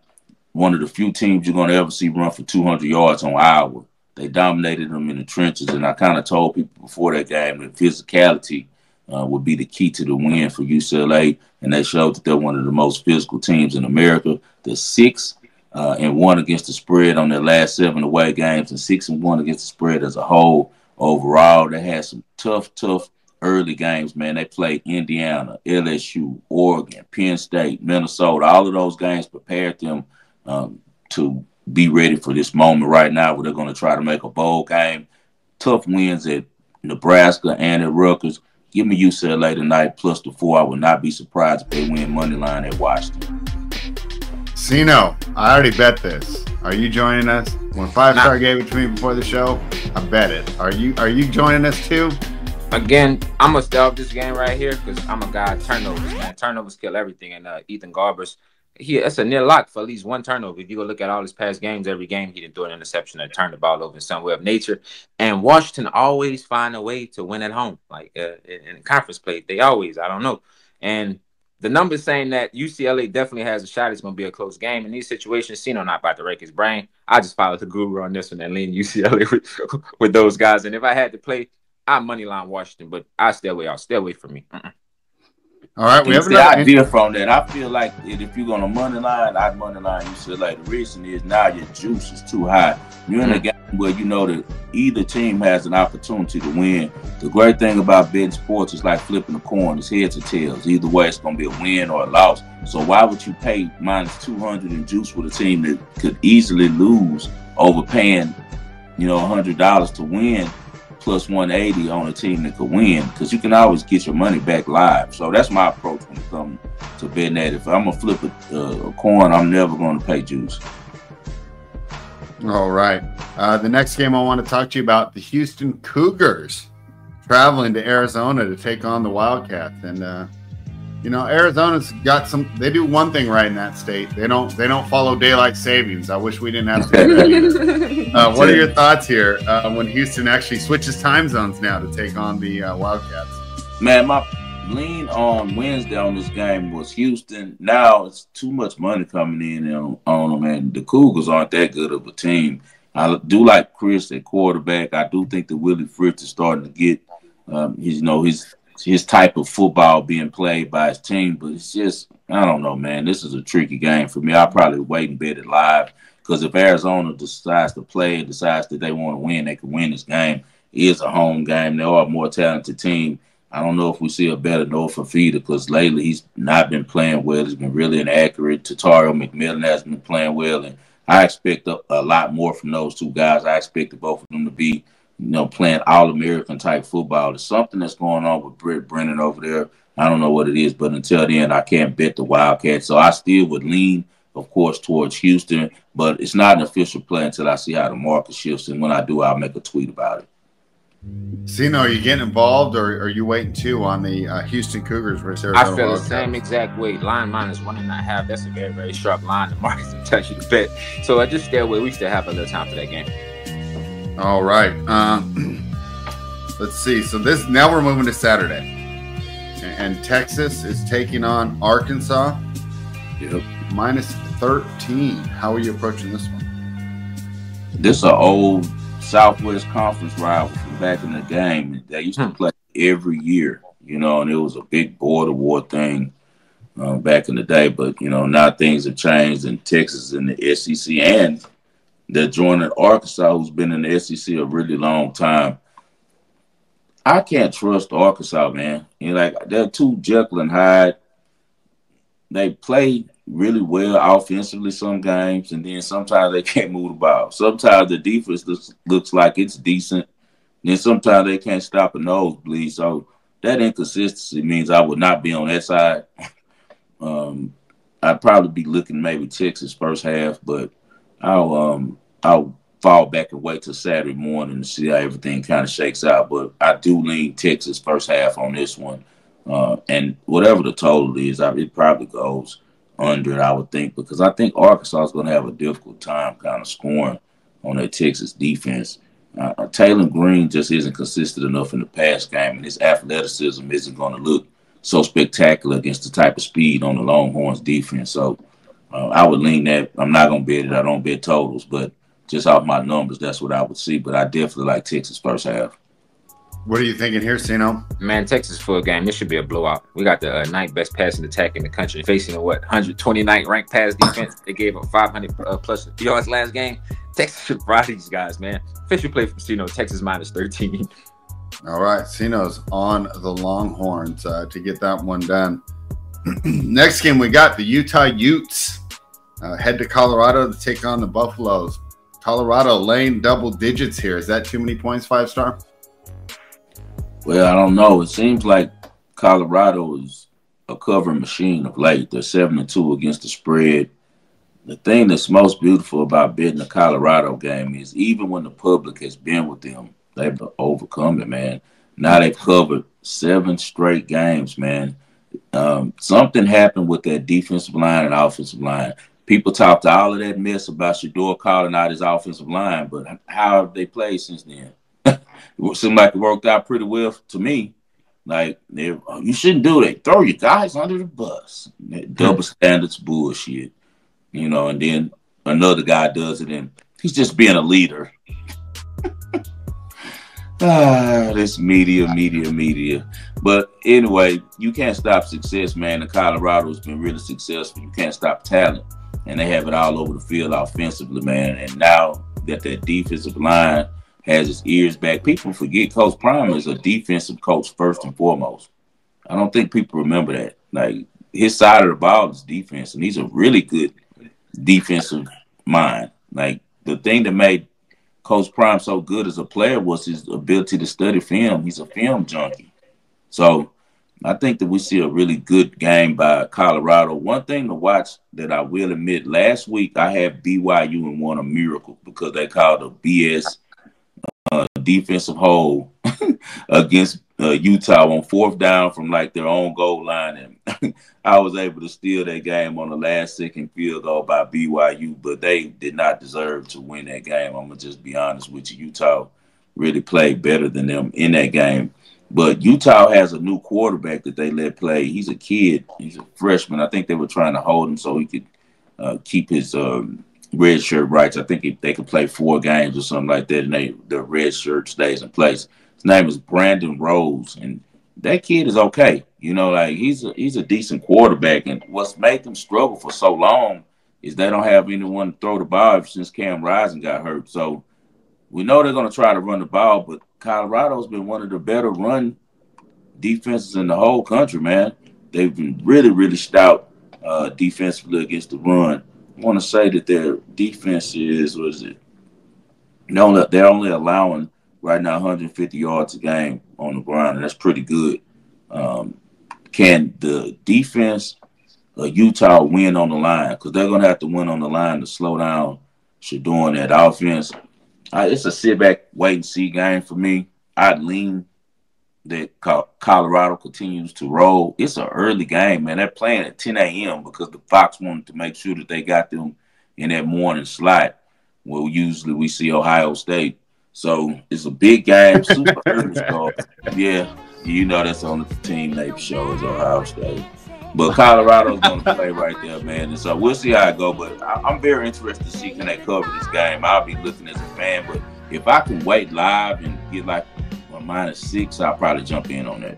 One of the few teams you're going to ever see run for 200 yards on Iowa. They dominated them in the trenches, and I kind of told people before that game that physicality uh, would be the key to the win for UCLA, and they showed that they're one of the most physical teams in America. The six uh, and one against the spread on their last seven away games, and six and one against the spread as a whole. Overall, they had some tough, tough early games, man. They played Indiana, LSU, Oregon, Penn State, Minnesota. All of those games prepared them um, to be ready for this moment right now where they're going to try to make a bowl game. Tough wins at Nebraska and at Rutgers. Give me UCLA tonight plus the four. I would not be surprised if they win money line at Washington. Cino, I already bet this. Are you joining us? When Five Star gave it to me before the show, I bet it. Are you? Are you joining us too? Again, I'm gonna start this game right here because I'm a guy turnovers, man. Turnovers kill everything. And uh, Ethan Garbers, he that's a near lock for at least one turnover. If you go look at all his past games, every game he didn't throw an interception or turn the ball over in some way of nature. And Washington always find a way to win at home, like uh, in conference play. They always, I don't know. And the numbers saying that UCLA definitely has a shot. It's going to be a close game. In these situations, Cino not about to break his brain. I just followed the guru on this one and lean UCLA <laughs> with, with those guys. And if I had to play I money line Washington, but I stay away. I'll stay away from me. Uh-uh. All right, we have the idea from that. I feel like if you're gonna money line, I'd money line. You said like the reason is now your juice is too high. You're in a mm-hmm. game where you know that either team has an opportunity to win. The great thing about betting sports is like flipping a coin. It's heads or tails. Either way, it's gonna be a win or a loss. So why would you pay minus two hundred in juice with a team that could easily lose over paying, you know, hundred dollars to win? Plus 180 on a team that could win because you can always get your money back live. So that's my approach when it comes to betting that. If I'm gonna flip a, uh, a coin, I'm never going to pay juice. All right. Uh, the next game I want to talk to you about the Houston Cougars traveling to Arizona to take on the Wildcats, and uh, you know, Arizona's got some. They do one thing right in that state. They don't. They don't follow daylight savings. I wish we didn't have to do that <laughs> uh, what are your thoughts here uh, when Houston actually switches time zones now to take on the uh, Wildcats? Man, my lean on Wednesday on this game was Houston. Now it's too much money coming in on, on them, and the Cougars aren't that good of a team. I do like Chris at quarterback. I do think that Willie Fritz is starting to get, um, his, you know, his his type of football being played by his team. But it's just, I don't know, man. This is a tricky game for me. I'll probably wait and bet it live because if Arizona decides to play and decides that they want to win, they can win this game. It is a home game. They are a more talented team. I don't know if we see a better Noah Fifita because lately he's not been playing well. He's been really inaccurate. Tetairoa McMillan has been playing well, and I expect a, a lot more from those two guys. I expect both of them to be you know, playing all American type football. There's something that's going on with Brent Brennan over there. I don't know what it is, but until then, I can't bet the Wildcats. So I still would lean of course, towards Houston. But it's not an official play until I see how the market shifts. And when I do, I'll make a tweet about it. Cino, are you getting involved, or are you waiting too on the uh, Houston Cougars versus Arizona? I feel the same exact way. Line minus one and a half. That's a very very sharp line. The market's to touch you to bet. So I just stay away. We still have a little time for that game. All right. Uh, <clears throat> let's see. So this now we're moving to Saturday, and Texas is taking on Arkansas. Yep. Minus thirteen. How are you approaching this one? This is an old Southwest Conference rival from back in the game. They used to hmm. play every year, you know, and it was a big border war thing uh, back in the day. But you know, now things have changed, in Texas and the SEC, and they're joining Arkansas, who's been in the SEC a really long time. I can't trust Arkansas, man. You know, like they're too Jekyll and Hyde. They play really well offensively some games, and then sometimes they <laughs> can't move the ball. Sometimes the defense looks, looks like it's decent, then sometimes they can't stop a nosebleed. So that inconsistency means I would not be on that side. <laughs> um, I'd probably be looking maybe Texas first half, but I'll um I'll fall back and wait till Saturday morning to see how everything kind of shakes out. But I do lean Texas first half on this one. Uh, and whatever the total is, I, it probably goes under I would think, because I think Arkansas is going to have a difficult time kind of scoring on that Texas defense. Uh, uh, Taylen Green just isn't consistent enough in the pass game, and his athleticism isn't going to look so spectacular against the type of speed on the Longhorns defense. So uh, I would lean that. I'm not going to bet it. I don't bet totals, but just off my numbers, that's what I would see. But I definitely like Texas first half. What are you thinking here, Cino? Man, Texas full game. This should be a blowout. We got the uh, ninth best passing attack in the country, facing a what 129th ranked pass defense. they gave up 500 uh, plus yards last game. Texas should fry these guys, man. Official play from Cino. Texas minus 13. All right, Cino's on the Longhorns uh, to get that one done. <clears throat> Next game, we got the Utah Utes uh, head to Colorado to take on the Buffaloes. Colorado laying double digits here. Is that too many points, five star? Well, I don't know. It seems like Colorado is a cover machine of late. They're seven and two against the spread. The thing that's most beautiful about betting a Colorado game is even when the public has been with them, they've overcome it, man. Now they've covered seven straight games, man. Um, something happened with that defensive line and offensive line. People talked all of that mess about Shedeur calling out his offensive line, but how have they played since then? <laughs> it seemed like it worked out pretty well to me. Like oh, you shouldn't do that. Throw your guys under the bus. double standards bullshit. You know, and then another guy does it and he's just being a leader. Ah, this media, media, media. But anyway, you can't stop success, man. And Colorado's been really successful. You can't stop talent. And they have it all over the field offensively, man. And now that their defensive line has his ears back. People forget Coach Prime is a defensive coach first and foremost. I don't think people remember that. Like his side of the ball is defense, and he's a really good defensive mind. Like the thing that made Coach Prime so good as a player was his ability to study film. He's a film junkie. So I think that we see a really good game by Colorado. One thing to watch that I will admit, last week I had BYU and won a miracle because they called a BS uh, defensive hole <laughs> against uh, Utah on fourth down from like their own goal line, and <laughs> I was able to steal that game on the last second field goal by BYU, but they did not deserve to win that game. I'm gonna just be honest with you. Utah really played better than them in that game. But Utah has a new quarterback that they let play. He's a kid. He's a freshman. I think they were trying to hold him so he could uh, keep his um, red shirt rights. I think if they could play four games or something like that, and they the red shirt stays in place. His name is Brandon Rose, and that kid is okay. You know, like he's a he's a decent quarterback. And what's made them struggle for so long is they don't have anyone to throw the ball since Cam Rising got hurt. So we know they're going to try to run the ball, but Colorado's been one of the better run defenses in the whole country, man. They've been really, really stout uh, defensively against the run I want to say that their defense is what is it? No, they're only allowing right now 150 yards a game on the ground, and that's pretty good. Um, can the defense a Utah win on the line because they're gonna have to win on the line to slow down Shedeur that offense. it's a sit back, wait and see game for me. I'd lean that Colorado continues to roll. It's an early game, man. They're playing at 10 a.m. because the Fox wanted to make sure that they got them in that morning slot. Well, usually we see Ohio State. So it's a big game, super early start. Yeah, you know that's on the team name show is Ohio State. But Colorado's going <laughs> to play right there, man. And so we'll see how it go. But I, am very interested to see can they cover this game. I'll be looking as a fan. But if I can wait live and get like a minus six, I'll probably jump in on that.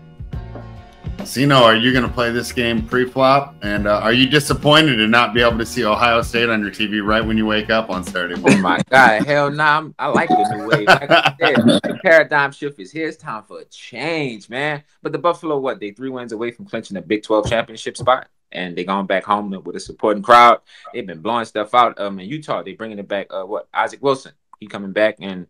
Cino, are you going to play this game pre-flop? And uh, are you disappointed to not be able to see Ohio State on your TV right when you wake up on Saturday morning? Oh my God, hell no! Nah, I like the new wave. Like said, the paradigm shift is here. It's time for a change, man. But the Buffalo, what they three wins away from clinching the Big Twelve championship spot, and they going back home with a supporting crowd. They've been blowing stuff out. Um, in Utah, they bringing it back. Uh, what Isaac Wilson? He coming back and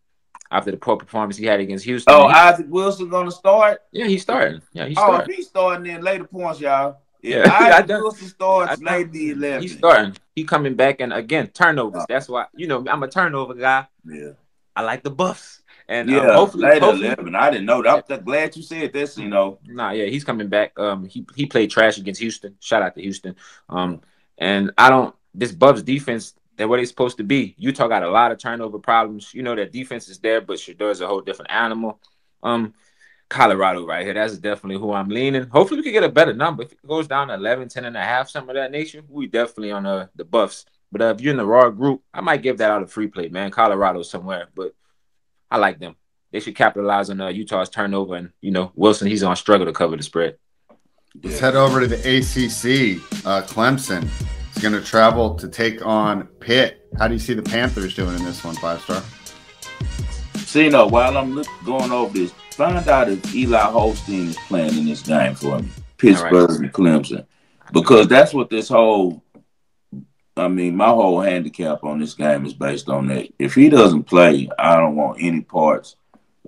after the poor performance he had against Houston. Oh, he, Isaac Wilson gonna start? Yeah, he's starting. Yeah, he's starting. Oh, he's starting then later points, y'all. Yeah, Isaac Wilson starts late the 11. He's starting. He coming back and again turnovers. That's why you know I'm a turnover guy. Yeah, I like the buffs. And uh, yeah, um, hopefully, later hopefully, 11. I didn't know that. I'm glad you said this. You know, nah, yeah, he's coming back. Um, he he played trash against Houston. Shout out to Houston. Um, and I don't. This Buffs defense they're what they're supposed to be. Utah got a lot of turnover problems. You know, their defense is there, but is a whole different animal. Um, Colorado right here. That's definitely who I'm leaning. Hopefully we can get a better number. If it goes down to 11, 10 and a half, something of that nature, we definitely on uh, the buffs. But uh, if you're in the raw group, I might give that out a free play, man. Colorado somewhere, but I like them. They should capitalize on uh, Utah's turnover, and you know Wilson, he's on struggle to cover the spread. Let's head over to the ACC. Uh, Clemson is going to travel to take on Pitt. How do you see the Panthers doing in this one, five star? See, you know, while I'm look, going over this, find out if Eli Holstein is playing in this game for me, Pittsburgh right. and Clemson, because that's what this whole. I mean, my whole handicap on this game is based on that. If he doesn't play, I don't want any parts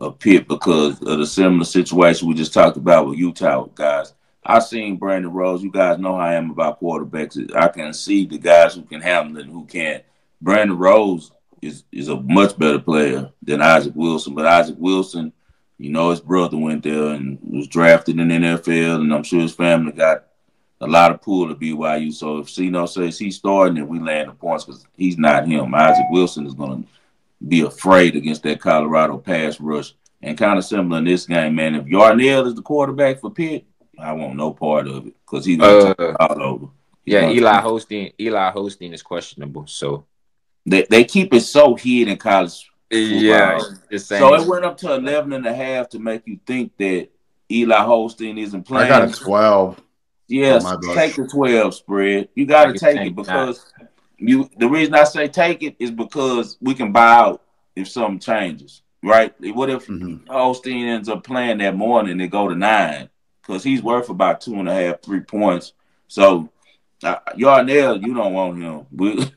of Pitt because of the similar situation we just talked about with Utah guys. I've seen Brandon Rose. You guys know how I am about quarterbacks. I can see the guys who can handle it and who can't. Brandon Rose is is a much better player than Isaac Wilson, but Isaac Wilson, you know, his brother went there and was drafted in the NFL, and I'm sure his family got a lot of pull to BYU. So if Cino says he's starting, then we land the points because he's not him. Isaac Wilson is going to be afraid against that Colorado pass rush. And kind of similar in this game, man. If Yarnell is the quarterback for Pitt, I want no part of it because he's gonna uh, all over. He's yeah, Eli Holstein. Eli Holstein is questionable. So they they keep it so hid in college. Yeah, so it went up to 11 and a half to make you think that Eli Holstein isn't playing. I got a 12. Yes, take the 12 spread. You got to take it because that. you. The reason I say take it is because we can buy out if something changes, right? What if mm-hmm. Holstein ends up playing that morning and go to nine? Because he's worth about two and a half, three points. So uh, Yarnell, you don't want him. We,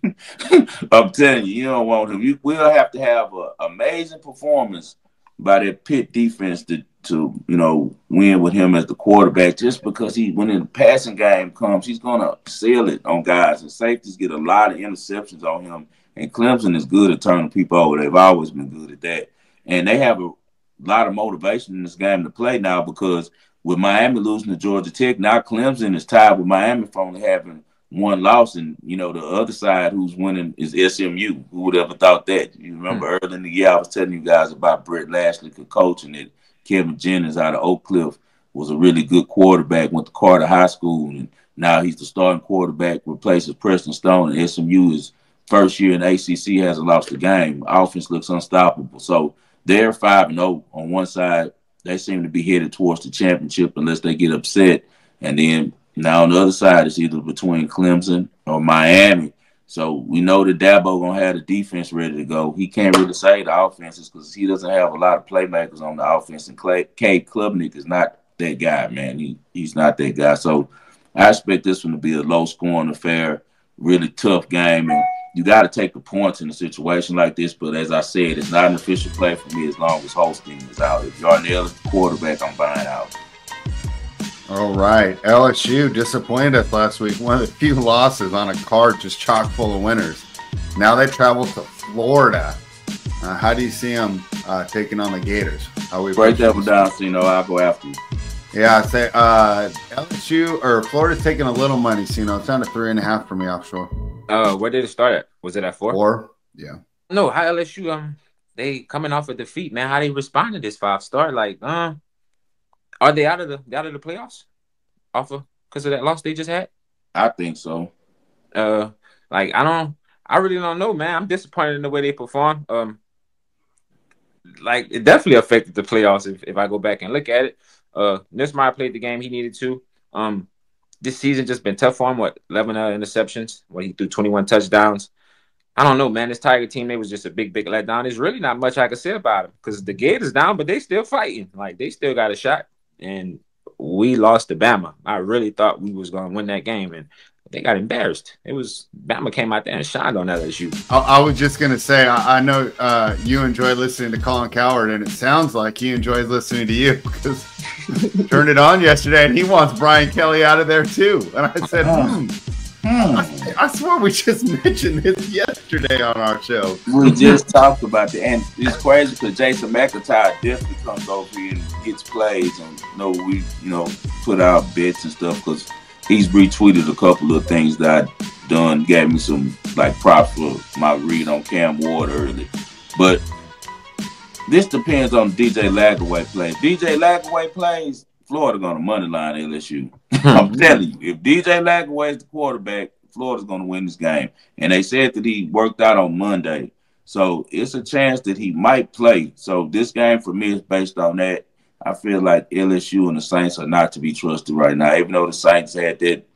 <laughs> I'm telling you, you don't want him. You, we'll have to have an amazing performance by that pit defense to to you know win with him as the quarterback. Just because he when the passing game comes, he's gonna seal it on guys and safeties get a lot of interceptions on him. And Clemson is good at turning people over. They've always been good at that, and they have a lot of motivation in this game to play now because with Miami losing to Georgia Tech, now Clemson is tied with Miami for only having one loss, and you know the other side who's winning is SMU. Who would ever thought that? You remember mm-hmm. early in the year I was telling you guys about Rhett Lashlee could coaching it. Kevin Jennings out of Oak Cliff was a really good quarterback. Went to Carter High School, and now he's the starting quarterback. Replaces Preston Stone, and SMU is first year in ACC hasn't lost a game. Offense looks unstoppable. So they're five and zero oh on one side they seem to be headed towards the championship unless they get upset. And then now on the other side, it's either between Clemson or Miami. So we know that Dabo gonna have the defense ready to go. He can't really say the offenses because he doesn't have a lot of playmakers on the offense. And Clay, Cade Klubnik is not that guy, man. He he's not that guy. So I expect this one to be a low scoring affair, really tough game, and you got to take the points in a situation like this. But as I said, it's not an official play for me as long as Holstein is out. If Yarnell is the quarterback, I'm buying out. All right. LSU disappointed us last week. One of the few losses on a card just chock full of winners. Now they travel to Florida. Uh, how do you see them uh, taking on the Gators? How we break that one down so you know I'll go after you. Yeah, I say uh, LSU or Florida's taking a little money, so you know it's down to three and a half for me offshore. Uh, where did it start at? Was it at four? Four. Yeah. No, how LSU um they coming off a defeat, man. How they respond to this five star? Like, uh, are they out of the out of the playoffs? Off of because of that loss they just had? I think so. Uh, like I don't, I really don't know, man. I'm disappointed in the way they perform. Um, like it definitely affected the playoffs if, if I go back and look at it. Uh, Nussmeier played the game he needed to. Um, this season just been tough for him. What 11 uh, interceptions? What he threw 21 touchdowns. I don't know, man. This Tiger team, they was just a big, big letdown. There's really not much I can say about them because the gate is down, but they still fighting. Like they still got a shot. And we lost to Bama. I really thought we was gonna win that game, and they got embarrassed. It was Bama came out there and shined on LSU. I, I was just gonna say, I, I know uh, you enjoy listening to Colin Cowherd, and it sounds like he enjoys listening to you <laughs> because turned it on yesterday, and he wants Brian Kelly out of there too. And I said, hmm. Hmm. I, I, swear we just <laughs> mentioned this yesterday on our show. We just talked about it, and it's crazy because Jason McIntyre definitely comes over here and gets plays, and you know we, you know, put out bets and stuff because he's retweeted a couple of things that I done, gave me some like props for my read on Cam Ward early. But this depends on DJ Lagway plays. DJ Lagway plays, Florida gonna money line LSU. <laughs> I'm telling you, if DJ Lagway is the quarterback, Florida's gonna win this game. And they said that he worked out on Monday. So it's a chance that he might play. So this game for me is based on that. I feel like LSU and the Saints are not to be trusted right now, even though the Saints had that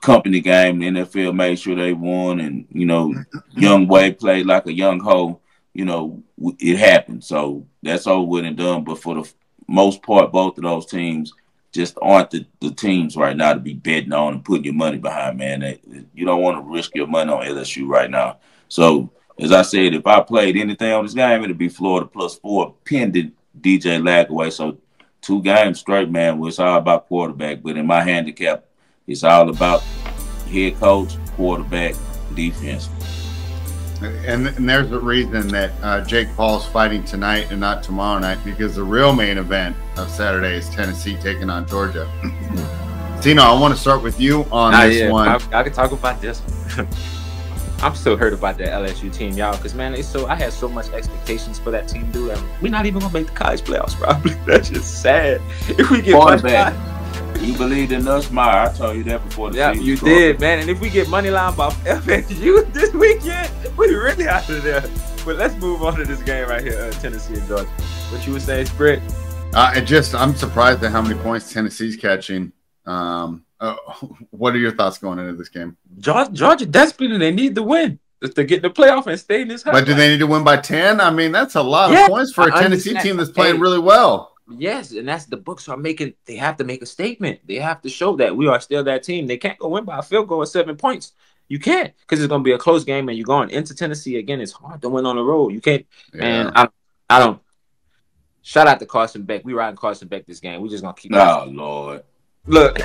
company game. The NFL made sure they won, and you know, mm-hmm. young Way played like a young hoe. You know, it happened. So that's all with and done. But for the most part, both of those teams just aren't the, the teams right now to be betting on and putting your money behind, man. They, you don't want to risk your money on LSU right now. So, as I said, if I played anything on this game, it'd be Florida plus four, pending DJ Lagway. So two games straight, man. It's all about quarterback. But in my handicap, it's all about head coach, quarterback, defense. And, and there's a reason that uh, Jake Paul's fighting tonight and not tomorrow night because the real main event of Saturday is Tennessee taking on Georgia. <laughs> Tino, I want to start with you on ah, this yeah. one. I, I can talk about this. <laughs> I'm still hurt about that LSU team, y'all, because man, it's so I had so much expectations for that team, dude. And we're not even gonna make the college playoffs, probably. <laughs> That's just sad. If we get money back. You believed in us, my. I told you that before the yeah, you started. did, man. And if we get money line by <laughs> FSU this weekend, we really out of there. But let's move on to this game right here, uh, Tennessee and Georgia. What you were saying, Spread? Uh, it just I'm surprised at how many points Tennessee's catching. Um, uh, <laughs> what are your thoughts going into this game? Georgia, Georgia desperately they need to win to get in the playoff and stay in this. house. But do they need to win by ten? I mean, that's a lot yeah, of points for a Tennessee team that's playing hey, really well. Yes, and that's the books are making. They have to make a statement. They have to show that we are still that team. They can't go win by a field goal of seven points. You can't because it's going to be a close game, and you're going into Tennessee again. It's hard to win on the road. You can't. Yeah. And I, I don't. Shout out to Carson Beck. We riding Carson Beck this game. We're just gonna keep. Oh Lord. Look,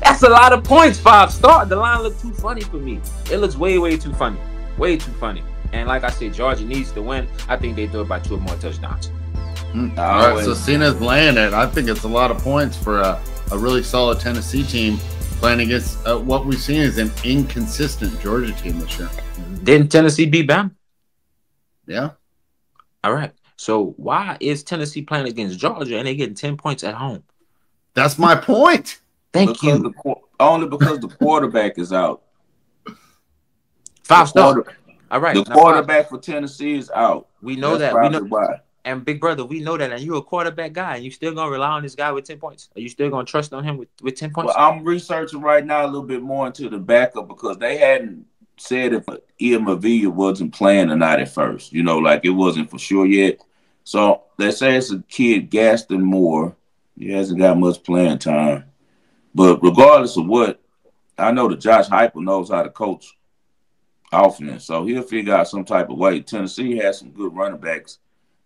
that's a lot of points. Five star. The line looked too funny for me. It looks way, way too funny. Way too funny. And like I said, Georgia needs to win. I think they do it by two or more touchdowns. Mm, all right, so Cena's laying it. I think it's a lot of points for a, a really solid Tennessee team playing against uh, what we've seen is an inconsistent Georgia team this year. Didn't Tennessee beat Bam? Yeah. All right. So why is Tennessee playing against Georgia and they getting ten points at home? That's my point. Thank because you. The, only because the quarterback is out. Five star. All right. The quarterback for Tennessee is out. We know That's that. We know why. And big brother, we know that, and you're a quarterback guy, and you still gonna rely on this guy with ten points. Are you still gonna trust on him with, with ten points? Well, I'm researching right now a little bit more into the backup because they hadn't said if Ian Mavinga wasn't playing or not at first. You know, like it wasn't for sure yet. So they say it's a kid, Gaston Moore. He hasn't got much playing time. But regardless of what, I know that Josh Heupel knows how to coach offense, so he'll figure out some type of way. Tennessee has some good running backs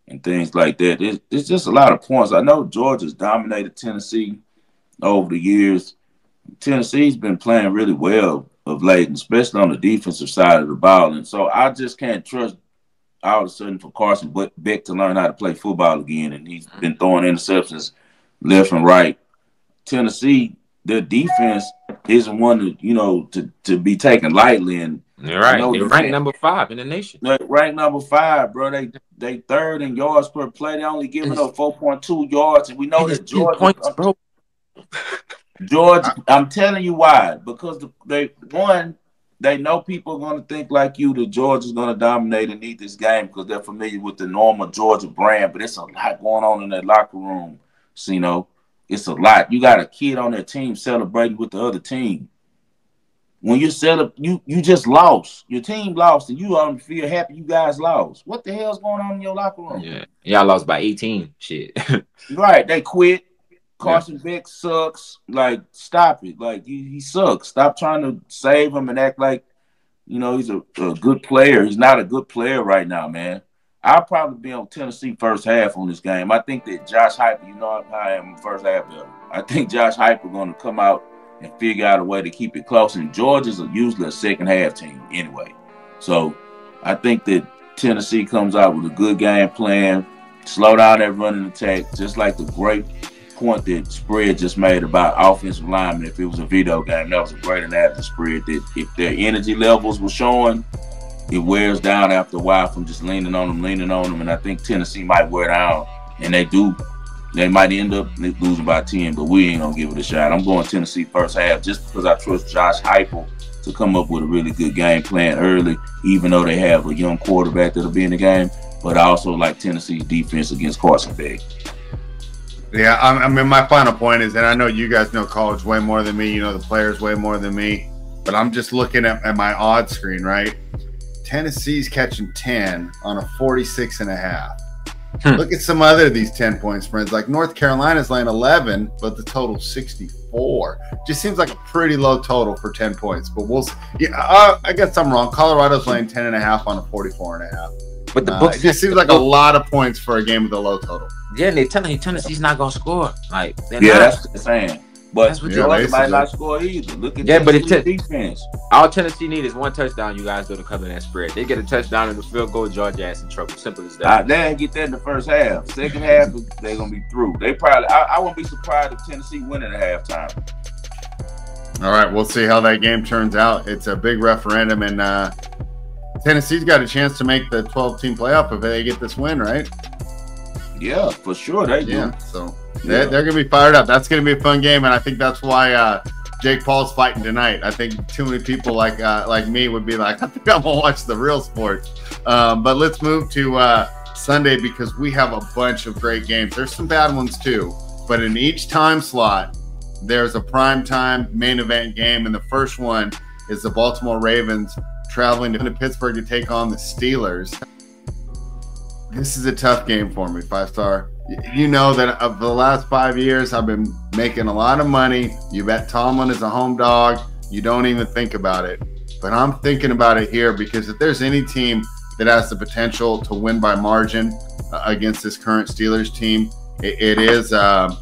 and things like that. It's, it's just a lot of points. I know Georgia's dominated Tennessee over the years. Tennessee's been playing really well of late, especially on the defensive side of the ball. And so I just can't trust all of a sudden for Carson Beck to learn how to play football again. And he's been throwing interceptions left and right. Tennessee, their defense isn't one to, you know, to, to be taken lightly. And you're right. They're ranked number five in the nation. They're ranked number five, bro. They they third in yards per play. They only giving up four point two yards, and we know that Georgia. Points, bro. <laughs> George, I'm telling you why. Because the, they one, they know people are going to think like you that Georgia's going to dominate and eat this game because they're familiar with the normal Georgia brand. But it's a lot going on in that locker room. So, you know, it's a lot. You got a kid on their team celebrating with the other team. When you set up, you you just lost. Your team lost, and you on feel happy you guys lost. What the hell's going on in your locker room? Yeah, y'all lost by 18. Shit. <laughs> right, they quit. Carson yeah. Beck sucks. Like, stop it. Like, he, he sucks. Stop trying to save him and act like, you know, he's a, a good player. He's not a good player right now, man. I'll probably be on Tennessee first half on this game. I think that Josh Heupel, you know how I am first half. I think Josh Heupel going to come out and figure out a way to keep it close. And Georgia's usually a second half team anyway. So I think that Tennessee comes out with a good game plan, slow down that running attack, just like the great point that Spread just made about offensive linemen. If it was a video game, that was a great analogy Spread. That if their energy levels were showing, it wears down after a while from just leaning on them, leaning on them. And I think Tennessee might wear down, and they do. They might end up losing by 10, but we ain't to give it a shot. I'm going Tennessee first half just because I trust Josh Heupel to come up with a really good game plan early, even though they have a young quarterback that'll be in the game. But I also like Tennessee's defense against Carson Beck. Yeah, I mean, my final point is, and I know you guys know college way more than me. You know the players way more than me. But I'm just looking at, at my odds screen, right? Tennessee's catching 10 on a 46 and a half. Hmm. Look at some other of these 10 point spreads. Like North Carolina's laying 11, but the total 64. Just seems like a pretty low total for 10 points. But we'll see. Yeah, uh, I guess I'm wrong. Colorado's laying 10 and a half on a 44 and a half. But the uh, book it just seems like a lot of points for a game with a low total. Yeah, they're telling you Tennessee's not gonna score. Like, yeah, not. that's what they're saying. But that's what Georgia might not score either. Look at yeah, but it te- defense. All Tennessee need is one touchdown. You guys do to cover that spread. They get a touchdown in the field goal. Georgia ass in trouble. Simple as that. Uh, they ain't get that in the first half. Second half, they're gonna be through. They probably. I, I wouldn't be surprised if Tennessee win at halftime. All right, we'll see how that game turns out. It's a big referendum, and uh, Tennessee's got a chance to make the 12 team playoff if they get this win, right? Yeah, for sure. They yeah, do. so they're, they're going to be fired up. That's going to be a fun game, and I think that's why uh, Jake Paul's fighting tonight. I think too many people like uh, like me would be like, <laughs> I think I'm gonna watch the real sports. Um, but let's move to uh, Sunday because we have a bunch of great games. There's some bad ones too, but in each time slot, there's a prime time main event game, and the first one is the Baltimore Ravens traveling to Pittsburgh to take on the Steelers. This is a tough game for me, five star. You know that of the last five years, I've been making a lot of money. You bet Tomlin is a home dog. You don't even think about it. But I'm thinking about it here because if there's any team that has the potential to win by margin uh, against this current Steelers team, it, it is uh,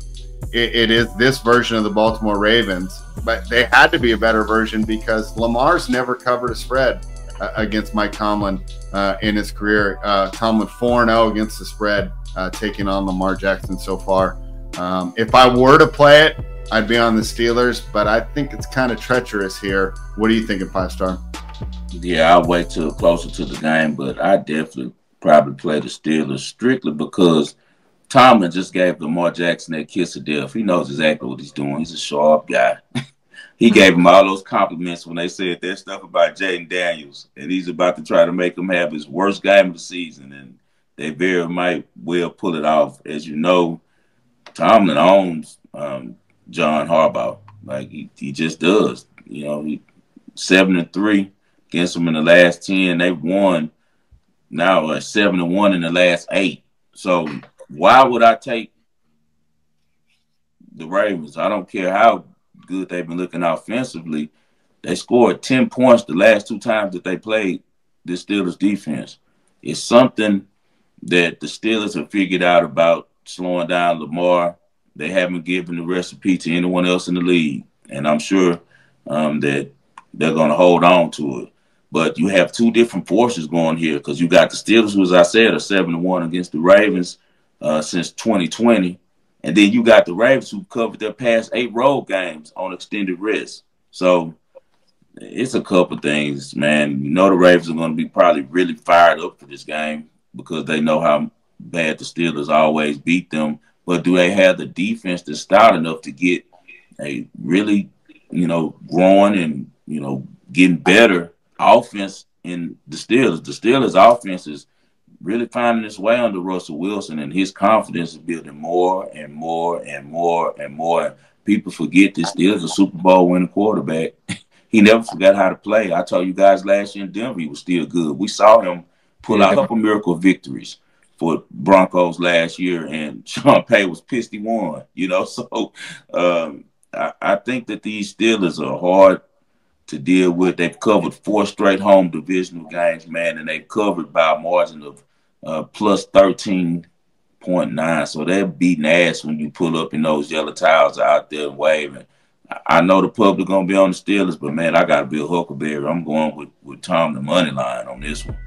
it, is this version of the Baltimore Ravens. But they had to be a better version because Lamar's never covered a spread uh, against Mike Tomlin uh, in his career. Tomlin 4 0 against the spread, uh, taking on Lamar Jackson so far. Um, if I were to play it, I'd be on the Steelers, but I think it's kind of treacherous here. What do you think of five star? Yeah, I'll wait till closer to the game, but I definitely probably play the Steelers strictly because Tomlin just gave Lamar Jackson that kiss of death. He knows exactly what he's doing. He's a sharp guy. <laughs> he gave him all those compliments when they said that stuff about Jayden Daniels, and he's about to try to make him have his worst game of the season, and they very might well pull it off. As you know, Tomlin owns um, John Harbaugh, like he, he just does. You know, he seven and three against them in the last ten. They've won now uh, seven and one in the last eight. So why would I take the Ravens? I don't care how good they've been looking offensively. They scored 10 points the last two times that they played the Steelers defense. It's something that the Steelers have figured out about slowing down Lamar. they haven't given the recipe to anyone else in the league, and I'm sure um, that they're going to hold on to it. But you have two different forces going here because you got the Steelers, who, as I said, are seven one against the Ravens uh, since 2020, and then you got the Ravens who covered their past eight road games on extended rest. So it's a couple things, man. You know the Ravens are going to be probably really fired up for this game because they know how bad the Steelers always beat them. But do they have the defense to start enough to get a really, you know, growing and you know getting better offense in the Steelers? The Steelers' offense is really finding its way under Russell Wilson, and his confidence is building more and more and more and more. People forget this Steelers a Super Bowl winning quarterback. <laughs> he never forgot how to play. I told you guys last year in Denver he was still good. We saw him pull out a couple miracle victories for Broncos last year, and <laughs> Sean Payton was pissed he won. You know, <laughs> so um, I, I, think that these Steelers are hard to deal with. They've covered four straight home divisional games, man, and they've covered by a margin of uh, plus thirteen point nine. So they're beating ass when you pull up in those yellow towels out there waving. I know the public gonna be on the Steelers, but man, I gotta be a Huckleberry. I'm going with with Tom the money line on this one.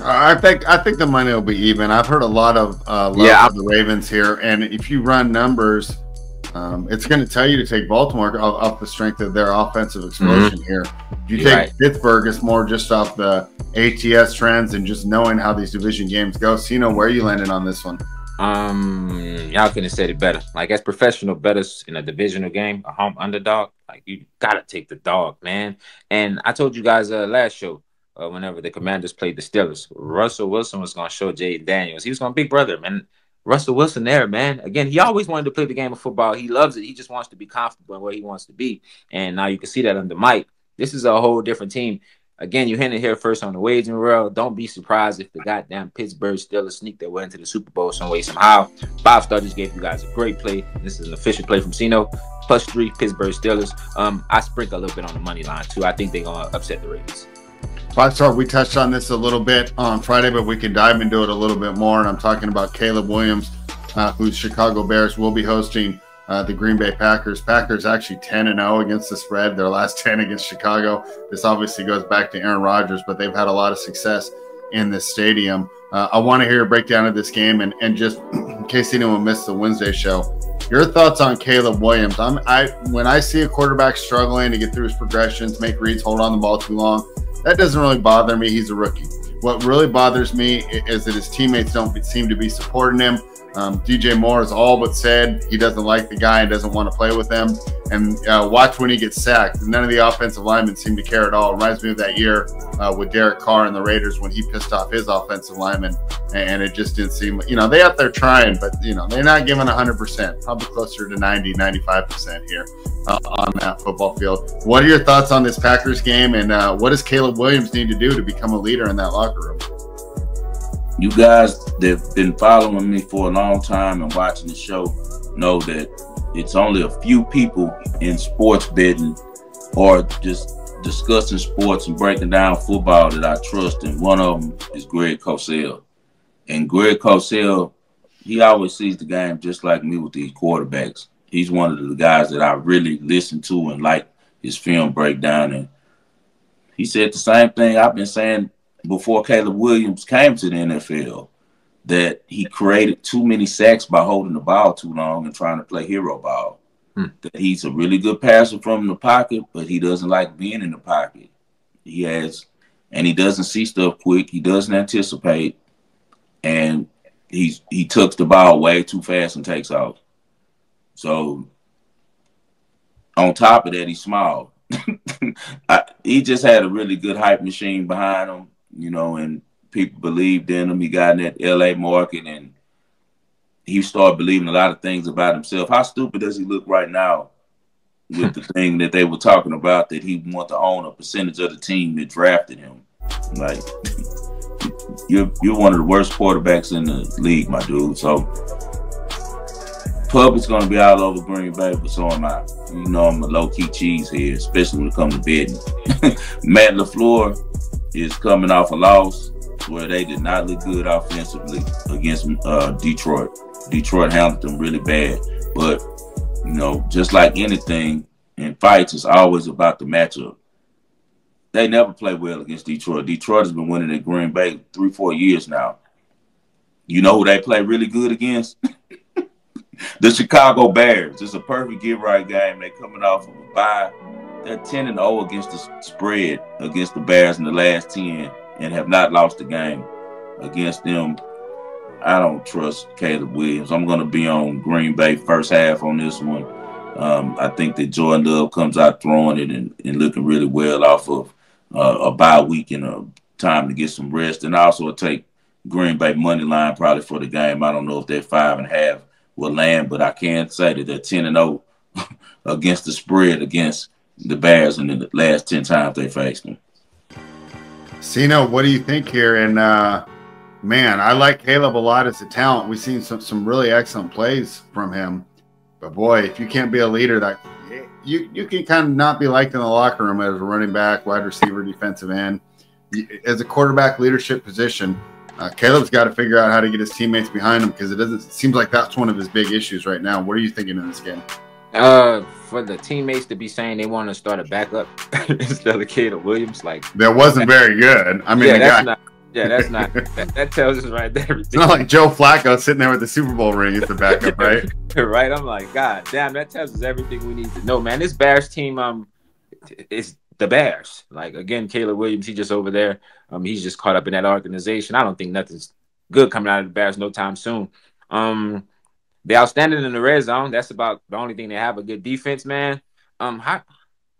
I think I think the money will be even. I've heard a lot of uh, love yeah. for the Ravens here, and if you run numbers, um, it's going to tell you to take Baltimore off, off, the strength of their offensive explosion mm-hmm. here. If you take right. Pittsburgh, it's more just off the ATS trends and just knowing how these division games go. So you know where you landed on this one. Um, y'all couldn't have said it better. Like as professional betters in a divisional game, a home underdog, like you gotta take the dog, man. And I told you guys uh last show, uh, whenever the Commanders played the Steelers. Russell Wilson was going to show Jayden Daniels. He was going to big brother, man. Russell Wilson there, man. Again, he always wanted to play the game of football. He loves it. He just wants to be comfortable in where he wants to be. And now you can see that under Mike. This is a whole different team. Again, you hinted here first on the wagering world. Don't be surprised if the goddamn Pittsburgh Steelers sneak their way into the Super Bowl some way, somehow. Five Star just gave you guys a great play. This is an official play from Cino. Plus three Pittsburgh Steelers. Um, I sprinkle a little bit on the money line too. I think they're gonna upset the Ravens. Five star, we touched on this a little bit on Friday, but we can dive into it a little bit more. And I'm talking about Caleb Williams, uh, Chicago Bears will be hosting uh, the Green Bay Packers. Packers actually 10 and 0 against the spread, their last <laughs> 10 against Chicago. This obviously goes back to Aaron Rodgers, but they've had a lot of success in this stadium. Uh, I want to hear a breakdown of this game and, and just <clears throat> in case anyone missed the Wednesday show, your thoughts on Caleb Williams? I'm I when I see a quarterback struggling to get through his progressions, make reads, hold on the ball too long, that doesn't really bother me. He's a rookie. What really bothers me is that his teammates don't seem to be supporting him. Um, DJ Moore has all but said he doesn't like the guy and doesn't want to play with him. And uh, watch when he gets sacked. None of the offensive linemen seem to care at all. It reminds me of that year uh, with Derek Carr and the Raiders when he pissed off his offensive lineman. And it just didn't seem, you know, they out there trying, but, you know, they're not giving 100%, probably closer to 90, 95% here uh, on that football field. What are your thoughts on this Packers game? And uh, what does Caleb Williams need to do to become a leader in that locker room? You guys that've been following me for a long time and watching the show know that it's only a few people in sports betting or just discussing sports and breaking down football that I trust, and one of them is Greg Cosell. And Greg Cosell, he always sees the game just like me with these quarterbacks. He's one of the guys that I really listen to and like his film breakdown. And he said the same thing I've been saying before Caleb Williams came to the NFL that he created too many sacks by holding the ball too long and trying to play hero ball. Hmm. That he's a really good passer from the pocket, but he doesn't like being in the pocket. He has, and he doesn't see stuff quick. He doesn't anticipate, and he's he tucks the ball way too fast and takes off. So, on top of that, he's small. <laughs> I, he just had a really good hype machine behind him you know, and people believed in him. He got in that LA market and he started believing a lot of things about himself. How stupid does he look right now with the <laughs> thing that they were talking about that he want to own a percentage of the team that drafted him? Like <laughs> you're you're one of the worst quarterbacks in the league, my dude. So public's gonna be all over Green Bay, but so am I. You know I'm a low key cheese here, especially when it comes to betting. <laughs> Matt LaFleur is coming off a loss where they did not look good offensively against uh, Detroit. Detroit handled them really bad. But you know, just like anything in fights, it's always about the matchup. They never play well against Detroit. Detroit has been winning at Green Bay three, four years now. You know who they play really good against? <laughs> the Chicago Bears. It's a perfect get right game. They're coming off of a bye. They're 10 and 0 against the spread against the Bears in the last 10 and have not lost a game against them. I don't trust Caleb Williams. I'm going to be on Green Bay first half on this one. Um, I think that Jordan Love comes out throwing it and, and looking really well off of uh, a bye week and a time to get some rest. And also take Green Bay money line probably for the game. I don't know if they're five and a half will land, but I can say that they're 10 and 0 <laughs> against the spread against the Bears in the last 10 times they faced them. Cino, what do you think here? And uh, man, I like Caleb a lot as a talent. We've seen some, some really excellent plays from him. But boy, if you can't be a leader, that you you can kind of not be liked in the locker room as a running back, wide receiver, defensive end. As a quarterback leadership position, uh, Caleb's got to figure out how to get his teammates behind him because it doesn't it seems like that's one of his big issues right now. What are you thinking in this game? Uh, for the teammates to be saying they want to start a backup <laughs> instead of Caleb Williams, like that wasn't very good. I mean, yeah, that's guy, not. Yeah, that's not. <laughs> that, that, tells us right there. It's not like Joe Flacco sitting there with the Super Bowl ring as the backup, right? <laughs> right. I'm like, God damn, that tells us everything we need to know, man. This Bears team, um, is the Bears. Like again, Caleb Williams, he just over there. Um, he's just caught up in that organization. I don't think nothing's good coming out of the Bears no time soon. Um, they outstanding in the red zone. That's about the only thing they have. A good defense, man. Um, how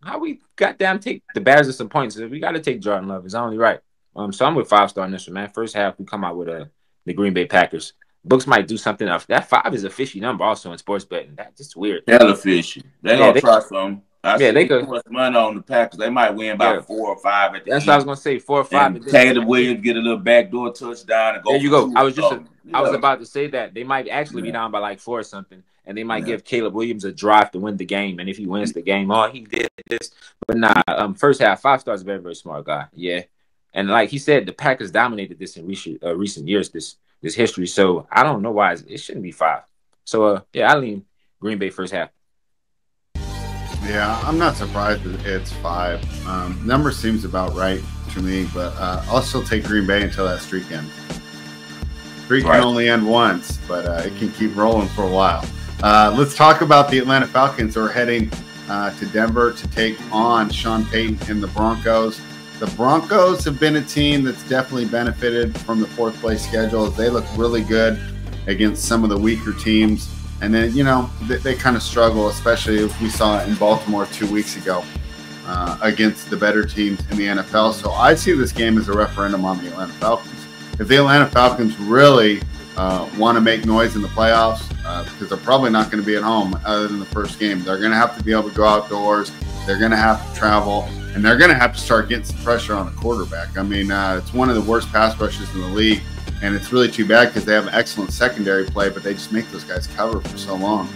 how we goddamn take the Bears at some points? We got to take Jordan Love. It's only right. Um, so I'm with five star in this one, man. First half we come out with a uh, the Green Bay Packers. Books might do something else. That five is a fishy number also in sports betting. That's just weird. Hella fishy. They yeah, gonna they, try some. I yeah, they could put money on the Packers. They might win by yeah. four or five. At the That's end. what I was gonna say. Four or five. And Caleb Williams get a little backdoor touchdown and go. There you go. I was just. A, I was about to say that they might actually yeah. be down by like four or something, and they might yeah. give Caleb Williams a drive to win the game. And if he wins the game, oh, he did this. But nah, um, first half, five stars, very very smart guy. Yeah, and like he said, the Packers dominated this in recent uh, recent years. This this history. So I don't know why it shouldn't be five. So uh, yeah, I lean Green Bay first half. Yeah, I'm not surprised that it's five. Um, number seems about right to me, but uh, I'll still take Green Bay until that streak ends. Streak right. can only end once, but uh, it can keep rolling for a while. Uh, let's talk about the Atlanta Falcons who are heading uh, to Denver to take on Sean Payton and the Broncos. The Broncos have been a team that's definitely benefited from the fourth place schedule. They look really good against some of the weaker teams. And then, you know, they, they kind of struggle, especially if we saw it in Baltimore two weeks ago uh, against the better teams in the NFL. So I see this game as a referendum on the Atlanta Falcons. If the Atlanta Falcons really uh, want to make noise in the playoffs, uh, because they're probably not going to be at home other than the first game, they're going to have to be able to go outdoors. They're going to have to travel, and they're going to have to start getting some pressure on the quarterback. I mean, uh, it's one of the worst pass rushes in the league. And it's really too bad because they have excellent secondary play, but they just make those guys cover for so long.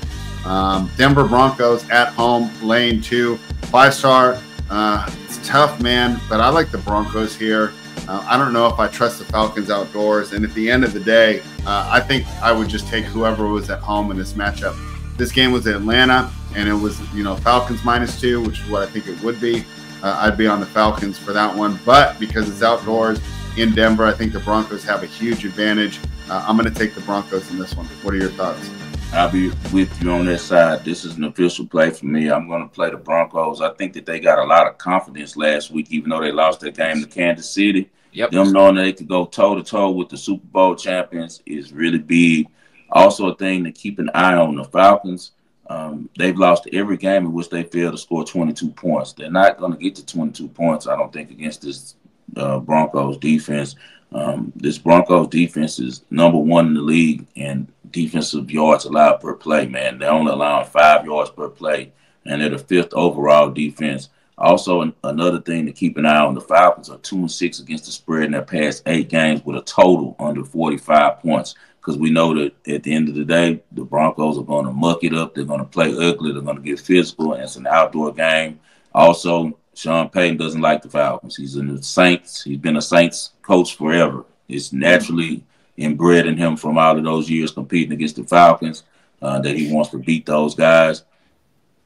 Um, Denver Broncos at home, lane two, five star. Uh, it's tough, man, but I like the Broncos here. Uh, I don't know if I trust the Falcons outdoors. And at the end of the day, uh, I think I would just take whoever was at home in this matchup. This game was in Atlanta, and it was, you know, Falcons minus two, which is what I think it would be. Uh, I'd be on the Falcons for that one. But because it's outdoors, in Denver. I think the Broncos have a huge advantage. Uh, I'm going to take the Broncos in this one. What are your thoughts? I'll be with you on that side. This is an official play for me. I'm going to play the Broncos. I think that they got a lot of confidence last week, even though they lost their game to Kansas City. Yep. Them knowing that they could go toe to toe with the Super Bowl champions is really big. Also, a thing to keep an eye on the Falcons. Um, they've lost every game in which they failed to score 22 points. They're not going to get to 22 points, I don't think, against this uh, Broncos defense. Um, this Broncos defense is number one in the league in defensive yards allowed per play. Man, they're only allowing five yards per play, and they're the fifth overall defense. Also, another thing to keep an eye on: the Falcons are two and six against the spread in their past eight games with a total under 45 points. Because we know that at the end of the day, the Broncos are going to muck it up. They're going to play ugly. They're going to get physical, and it's an outdoor game. Also, Sean Payton doesn't like the Falcons. He's in the Saints. He's been a Saints coach forever. It's naturally inbred in him from all of those years competing against the Falcons. Uh, that he wants to beat those guys.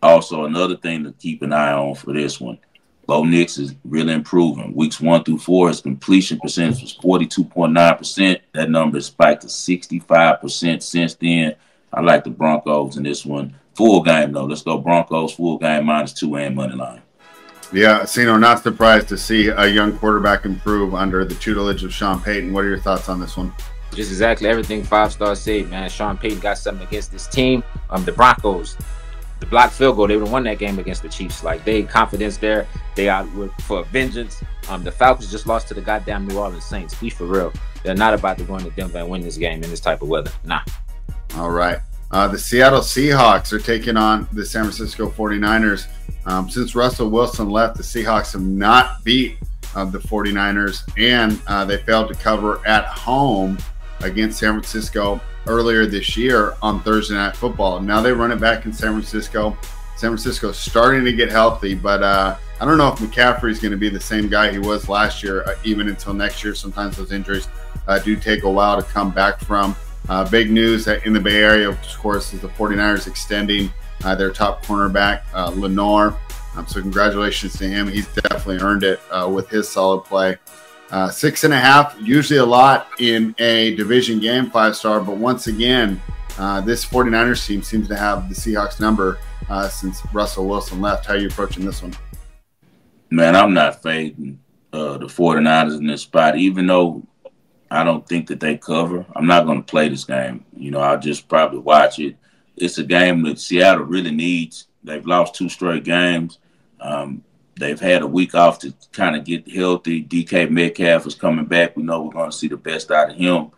Also, another thing to keep an eye on for this one, Bo Nix is really improving. Weeks one through four, his completion percentage was 42.9%. That number spiked to 65% since then. I like the Broncos in this one. Full game, though. Let's go Broncos, full game, minus two and money line. Yeah, Cino, not surprised to see a young quarterback improve under the tutelage of Sean Payton. What are your thoughts on this one? Just exactly everything five stars say, man. Sean Payton got something against this team. Um, the Broncos, the block field goal, they would have won that game against the Chiefs. Like they confidence there. They out for vengeance. Um, the Falcons just lost to the goddamn New Orleans Saints. Be for real. They're not about to go into Denver and win this game in this type of weather. Nah. All right. Uh, the Seattle Seahawks are taking on the San Francisco 49ers. Um, since Russell Wilson left, the Seahawks have not beat uh, the 49ers, and uh, they failed to cover at home against San Francisco earlier this year on Thursday Night Football. Now they run it back in San Francisco. San Francisco is starting to get healthy, but uh, I don't know if McCaffrey is going to be the same guy he was last year, uh, even until next year. Sometimes those injuries uh, do take a while to come back from. Uh, big news in the Bay Area, of course, is the 49ers extending uh, their top cornerback, uh, Lenoir. Um, so congratulations to him. He's definitely earned it with his solid play. Uh, six and a half, usually a lot in a division game, five star. But once again, uh, this 49ers team seems to have the Seahawks number uh, since Russell Wilson left. How are you approaching this one? Man, I'm not fading uh, the 49ers in this spot, even though I don't think that they cover. I'm not going to play this game. You know, I'll just probably watch it. It's a game that Seattle really needs. They've lost two straight games. Um, They've had a week off to kind of get healthy. DK Metcalf is coming back. We know we're going to see the best out of him.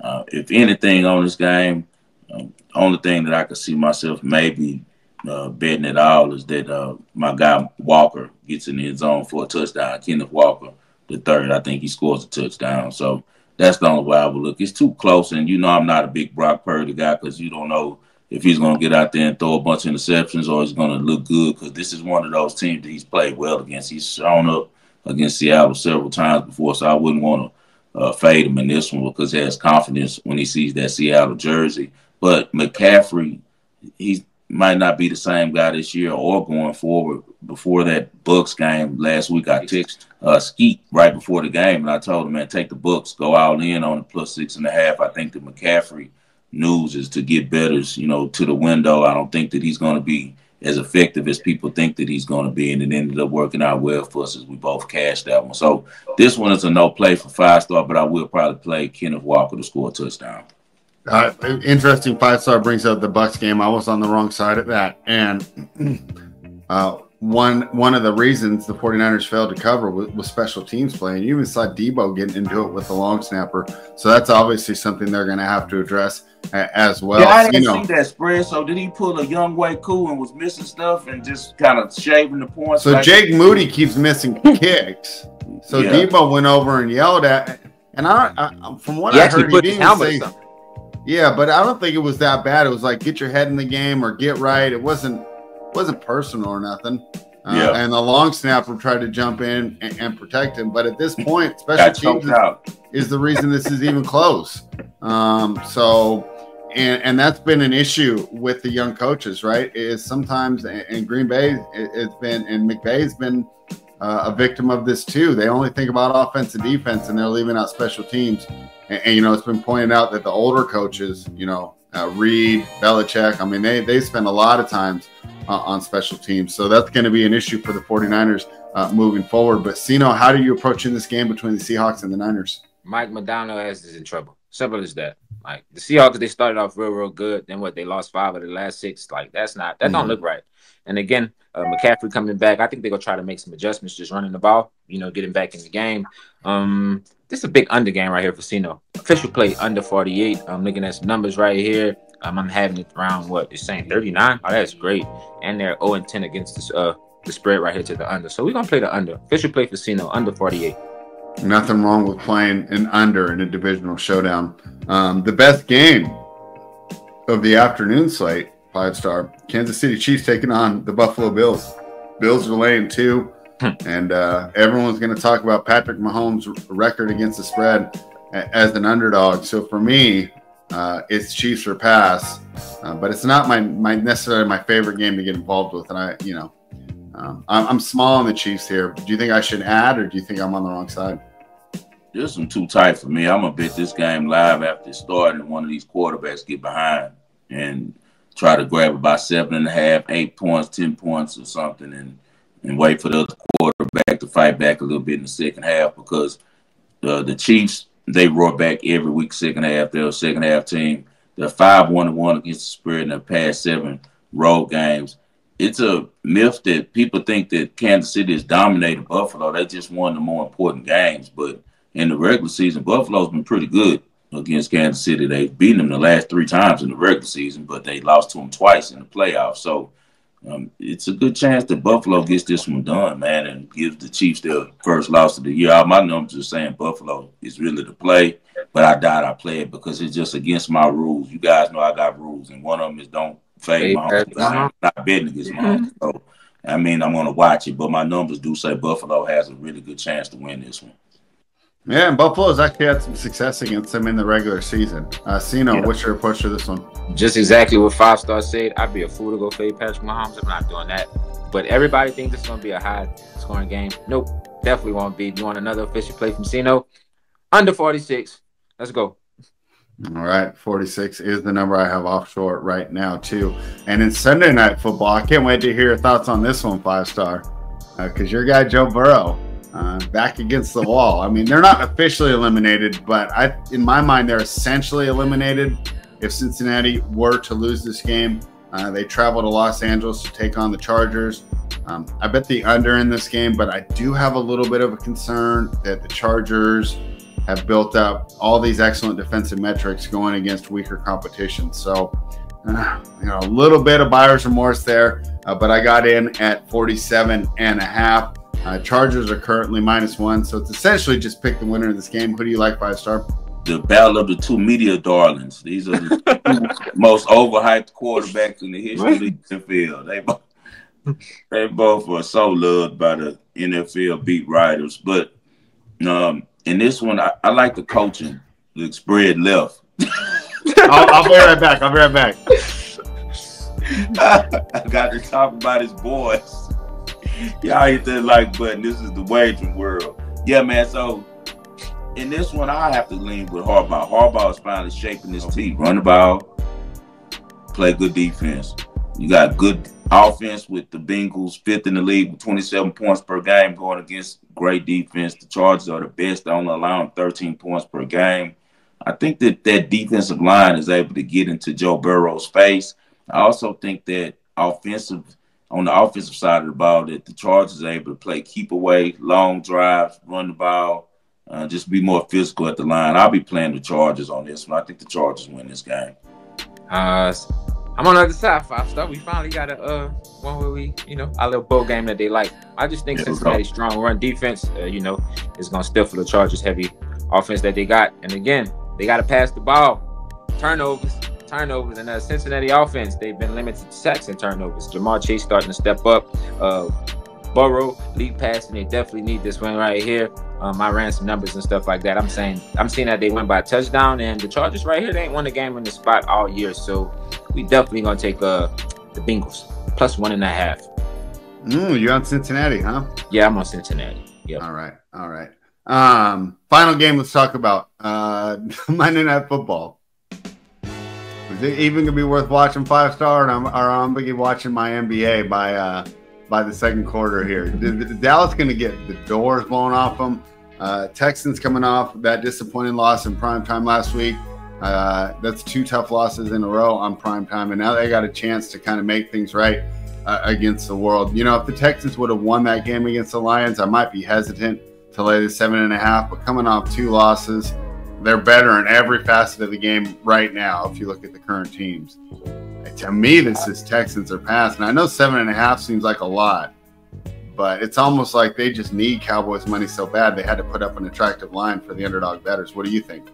Uh, if anything on this game, um, only thing that I could see myself maybe uh, betting at all is that uh, my guy Walker gets in the end zone for a touchdown. Kenneth Walker, the third, I think he scores a touchdown. So that's the only way I would look. It's too close, and you know I'm not a big Brock Purdy guy because you don't know if he's going to get out there and throw a bunch of interceptions or he's going to look good because this is one of those teams that he's played well against. He's shown up against Seattle several times before, so I wouldn't want to uh, fade him in this one because he has confidence when he sees that Seattle jersey. But McCaffrey, he might not be the same guy this year or going forward. Before that Bucks game last week, I texted uh, Skeet right before the game, and I told him, man, take the Bucks, go all in on the plus six and a half. I think that McCaffrey – news is to get betters, you know, to the window. I don't think that he's going to be as effective as people think that he's going to be, and it ended up working out well for us as we both cashed that one. So this one is a no play for five star, but I will probably play Kenneth Walker to score a touchdown. Uh, interesting five star brings up the Bucks game. I was on the wrong side of that, and <clears throat> uh, one one of the reasons the 49ers failed to cover was, was, special teams play. And you even saw Deebo getting into it with the long snapper. So that's obviously something they're going to have to address as well. Yeah, I didn't you know. see that spread. So did he pull a Younghoe Koo and was missing stuff and just kind of shaving the points? So like Jake Moody keeps missing <laughs> kicks. So yeah. Deebo went over and yelled at. And I, I from what he I heard, he didn't say. Yeah, but I don't think it was that bad. It was like get your head in the game or get right. It wasn't wasn't personal or nothing. Uh, yeah. And the long snapper tried to jump in and, and protect him. But at this point, special teams is, is, the reason this is even close. Um, so, and, and that's been an issue with the young coaches, right? Is sometimes in Green Bay, it, has been, and McVay's been uh, a victim of this too. They only think about offense and defense and they're leaving out special teams. And, and you know, it's been pointed out that the older coaches, you know, uh, Reid, Belichick, I mean, they, they spend a lot of times uh, on special teams. So that's going to be an issue for the 49ers uh, moving forward. But Cino, how do you approach in this game between the Seahawks and the Niners? Mike Macdonald is in trouble. Simple as that. Like the Seahawks, they started off real, real good. Then what? They lost five of the last six. Like that's not that mm-hmm. don't look right. And again, uh, McCaffrey coming back. I think they're gonna try to make some adjustments, just running the ball. You know, getting back in the game. Um, this is a big under game right here for Cino. Official play under 48. I'm looking at some numbers right here. Um, I'm having it around what they're saying 39. Oh, that's great. And they're 0 and 10 against this uh the spread right here to the under. So we're gonna play the under. Official play for Cino under 48. Nothing wrong with playing an under in a divisional showdown. Um, the best game of the afternoon slate, five star. Kansas City Chiefs taking on the Buffalo Bills. Bills are laying two. And uh, everyone's going to talk about Patrick Mahomes' record against the spread. as an underdog. So for me, uh, it's Chiefs or pass, uh, but it's not my, my necessarily my favorite game to get involved with. And I, you know, um, I'm, I'm, small on the Chiefs here. Do you think I should add, or do you think I'm on the wrong side? This one too tight for me. I'm gonna bet this game live after it started, and one of these quarterbacks get behind and try to grab about seven and a half, eight points, ten points, or something, and and wait for the other quarterback to fight back a little bit in the second half because the the Chiefs they roar back every week second half. They're a second half team. They're five one one against the spread in the past seven road games. It's a myth that people think that Kansas City has dominated Buffalo. They just won the more important games, but in the regular season, Buffalo's been pretty good against Kansas City. They've beaten them the last three times in the regular season, but they lost to them twice in the playoffs. So um, it's a good chance that Buffalo gets this one done, man, and gives the Chiefs their first loss of the year. All my numbers are saying Buffalo is really the play, but I doubt I play it because it's just against my rules. You guys know I got rules, and one of them is don't fade my I'm not betting against my mm So, I mean, I'm going to watch it, but my numbers do say Buffalo has a really good chance to win this one. Yeah, and Buffalo's actually had some success against them in the regular season. Uh, Cino, yeah. what's your approach to this one? Just exactly what Five Star said. I'd be a fool to go fade Patrick Mahomes. I'm not doing that. But everybody thinks it's going to be a high scoring game. Nope, definitely won't be. Do you want another official play from Cino? Under 46. Let's go. All right, 46 is the number I have offshore right now, too. And in Sunday Night Football, I can't wait to hear your thoughts on this one, Five Star, because uh, your guy, Joe Burrow, uh, back against the wall. I mean, they're not officially eliminated, but I, in my mind, they're essentially eliminated. If Cincinnati were to lose this game, uh, they travel to Los Angeles to take on the Chargers. Um, I bet the under in this game, but I do have a little bit of a concern that the Chargers have built up all these excellent defensive metrics going against weaker competition. So, uh, you know, a little bit of buyer's remorse there, uh, but I got in at 47 and a half. Uh, Chargers are currently minus one, so it's essentially just pick the winner of this game. Who do you like, five star? The battle of the two media darlings. These are the <laughs> most overhyped quarterbacks in the history of the NFL. They both, they both are so loved by the NFL beat writers. But um, in this one, I, I like the coaching. The spread left. <laughs> I'll, I'll be right back. I'll be right back. <laughs> I got to talk about his boys. <laughs> Y'all hit that like button. This is the wagering world. Yeah, man. So in this one, I have to lean with Harbaugh. Harbaugh is finally shaping his team. Run the ball, play good defense. You got good offense with the Bengals, fifth in the league with 27 points per game, going against great defense. The Chargers are the best, only allowing 13 points per game. I think that that defensive line is able to get into Joe Burrow's face. I also think that offensive on the offensive side of the ball that the Chargers are able to play keep away, long drives, run the ball, uh, just be more physical at the line. I'll be playing the Chargers on this one. I think the Chargers win this game. Uh, I'm on the other side, five star. We finally got a uh, one where we, you know, our little bowl game that they like. I just think yeah, Cincinnati's strong run defense, uh, you know, is going to stiffen the Chargers' heavy offense that they got. And again, they got to pass the ball, turnovers turnovers in the Cincinnati offense. They've been limited to sacks and turnovers. Ja'Marr Chase starting to step up. Uh, Burrow lead passing. They definitely need this win right here. Um, I ran some numbers and stuff like that. I'm saying I'm seeing that they went by touchdown, and the Chargers right here they ain't won the game in the spot all year. So we definitely gonna take uh, the Bengals plus one and a half. Mm, you on Cincinnati, huh? Yeah, I'm on Cincinnati. Yeah. All right. All right. Um, final game. Let's talk about uh, <laughs> Monday Night Football. Even gonna be worth watching five star, or I'm, or I'm gonna be watching my NBA by uh, by the second quarter here? Dallas gonna get the doors blown off them. Uh, Texans coming off that disappointing loss in prime time last week. Uh, that's two tough losses in a row on prime time, and now they got a chance to kind of make things right uh, against the world. You know, if the Texans would have won that game against the Lions, I might be hesitant to lay the seven and a half. But coming off two losses, they're better in every facet of the game right now. If you look at the current teams, to me, this is Texans are past. And I know seven and a half seems like a lot, but it's almost like they just need Cowboys money so bad they had to put up an attractive line for the underdog betters. What do you think?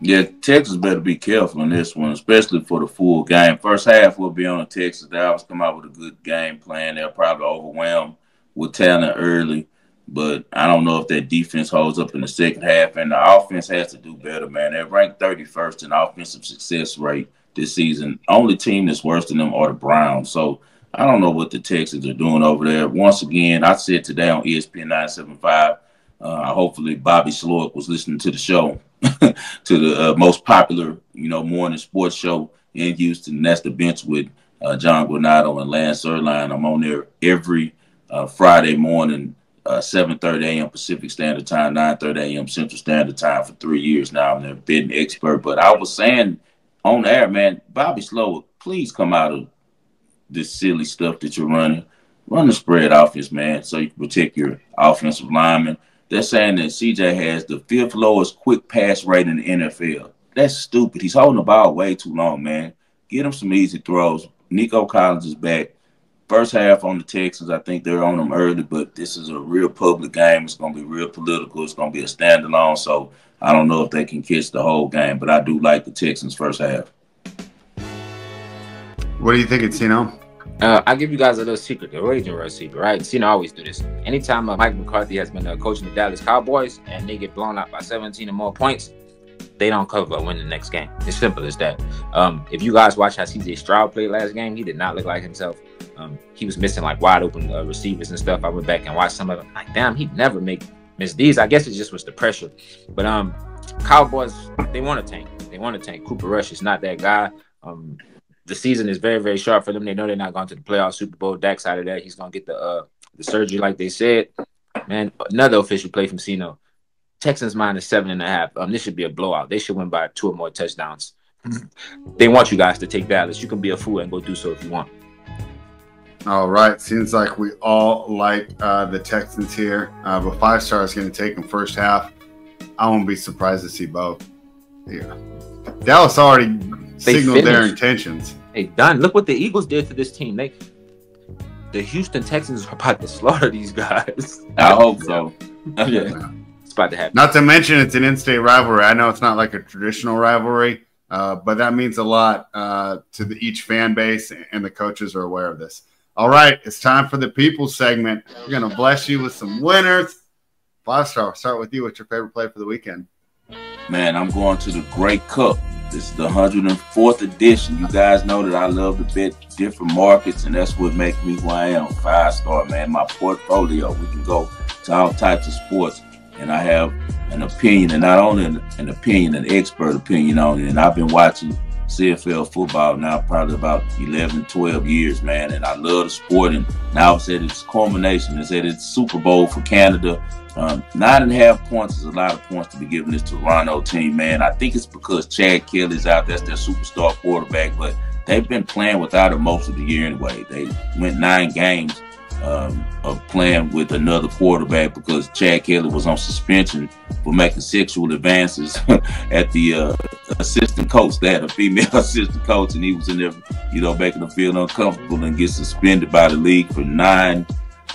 Yeah, Texas better be careful in this one, especially for the full game. First half will be on the Texas. They always come out with a good game plan. They'll probably overwhelm with talent early. But I don't know if that defense holds up in the second half. And the offense has to do better, man. They're ranked 31st in offensive success rate this season. Only team that's worse than them are the Browns. So I don't know what the Texans are doing over there. Once again, I said today on ESPN 975, uh, hopefully Bobby Slowik was listening to the show, <laughs> to the uh, most popular, you know, morning sports show in Houston. And that's the bench with uh, John Granado and Lance Zierlein. I'm on there every uh, Friday morning uh, 7:30 a.m. Pacific Standard Time, 9:30 a.m. Central Standard Time for three years now. I'm a betting expert, but I was saying on air, man, Bobby Slow, please come out of this silly stuff that you're running. Run the spread offense, man, so you can protect your offensive lineman. They're saying that CJ has the fifth lowest quick pass rate in the NFL. That's stupid. He's holding the ball way too long, man. Get him some easy throws. Nico Collins is back first half on the Texans, I think they're on them early, but this is a real public game. It's going to be real political. It's going to be a standalone. So I don't know if they can catch the whole game, but I do like the Texans first half. What do you think, Tino? Uh, I'll give you guys a little secret, the raging right secret, right? Cena always do this. Anytime uh, Mike McCarthy has been uh, coaching the Dallas Cowboys and they get blown out by 17 or more points, they don't cover win the next game. It's simple as that. Um, if you guys watch how CJ Stroud played last game, he did not look like himself. Um, he was missing like wide open uh, receivers and stuff. I went back and watched some of them. Like, damn, he never make miss these. I guess it just was the pressure. But um, Cowboys, they want to tank. They want to tank. Cooper Rush is not that guy. Um, the season is very, very sharp for them. They know they're not going to the playoff Super Bowl. Dak's out of that. He's going to get the uh, the surgery like they said. Man, another official play from Cino. Texans minus seven and a half. Um, this should be a blowout. They should win by two or more touchdowns. they want you guys to take Dallas. You can be a fool and go do so if you want. All right. Seems like we all like uh, the Texans here, uh, but five star is going to take them first half. I won't be surprised to see both. Yeah. Dallas already they signaled finished. their intentions. Hey, done. Look what the Eagles did to this team. They, the Houston Texans are about to slaughter these guys. I hope so. yeah. <laughs> It's about to happen. Not to mention, it's an in-state rivalry. I know it's not like a traditional rivalry, uh, but that means a lot uh, to the, each fan base, and the coaches are aware of this. All right, it's time for the people segment. We're gonna bless you with some winners. Five star. I'll start with you. What's your favorite play for the weekend? Man, I'm going to the Grey Cup. This is the 104th edition. You guys know that I love to bet different markets, and that's what makes me who I am. Five star, man. My portfolio. We can go to all types of sports, and I have an opinion, and not only an, an opinion, an expert opinion on it. And I've been watching CFL football now probably about 11, 12 years, man. And I love the sport. And now it's at its culmination. It's at its Super Bowl for Canada. Um, nine and a half points is a lot of points to be given this Toronto team, man. I think it's because Chad Kelly's out. That's their superstar quarterback. But they've been playing without him most of the year anyway. They went nine games um, of playing with another quarterback because Chad Kelly was on suspension for making sexual advances <laughs> at the uh, assistant coach. They had a female <laughs> assistant coach, and he was in there, you know, making them feel uncomfortable and get suspended by the league for nine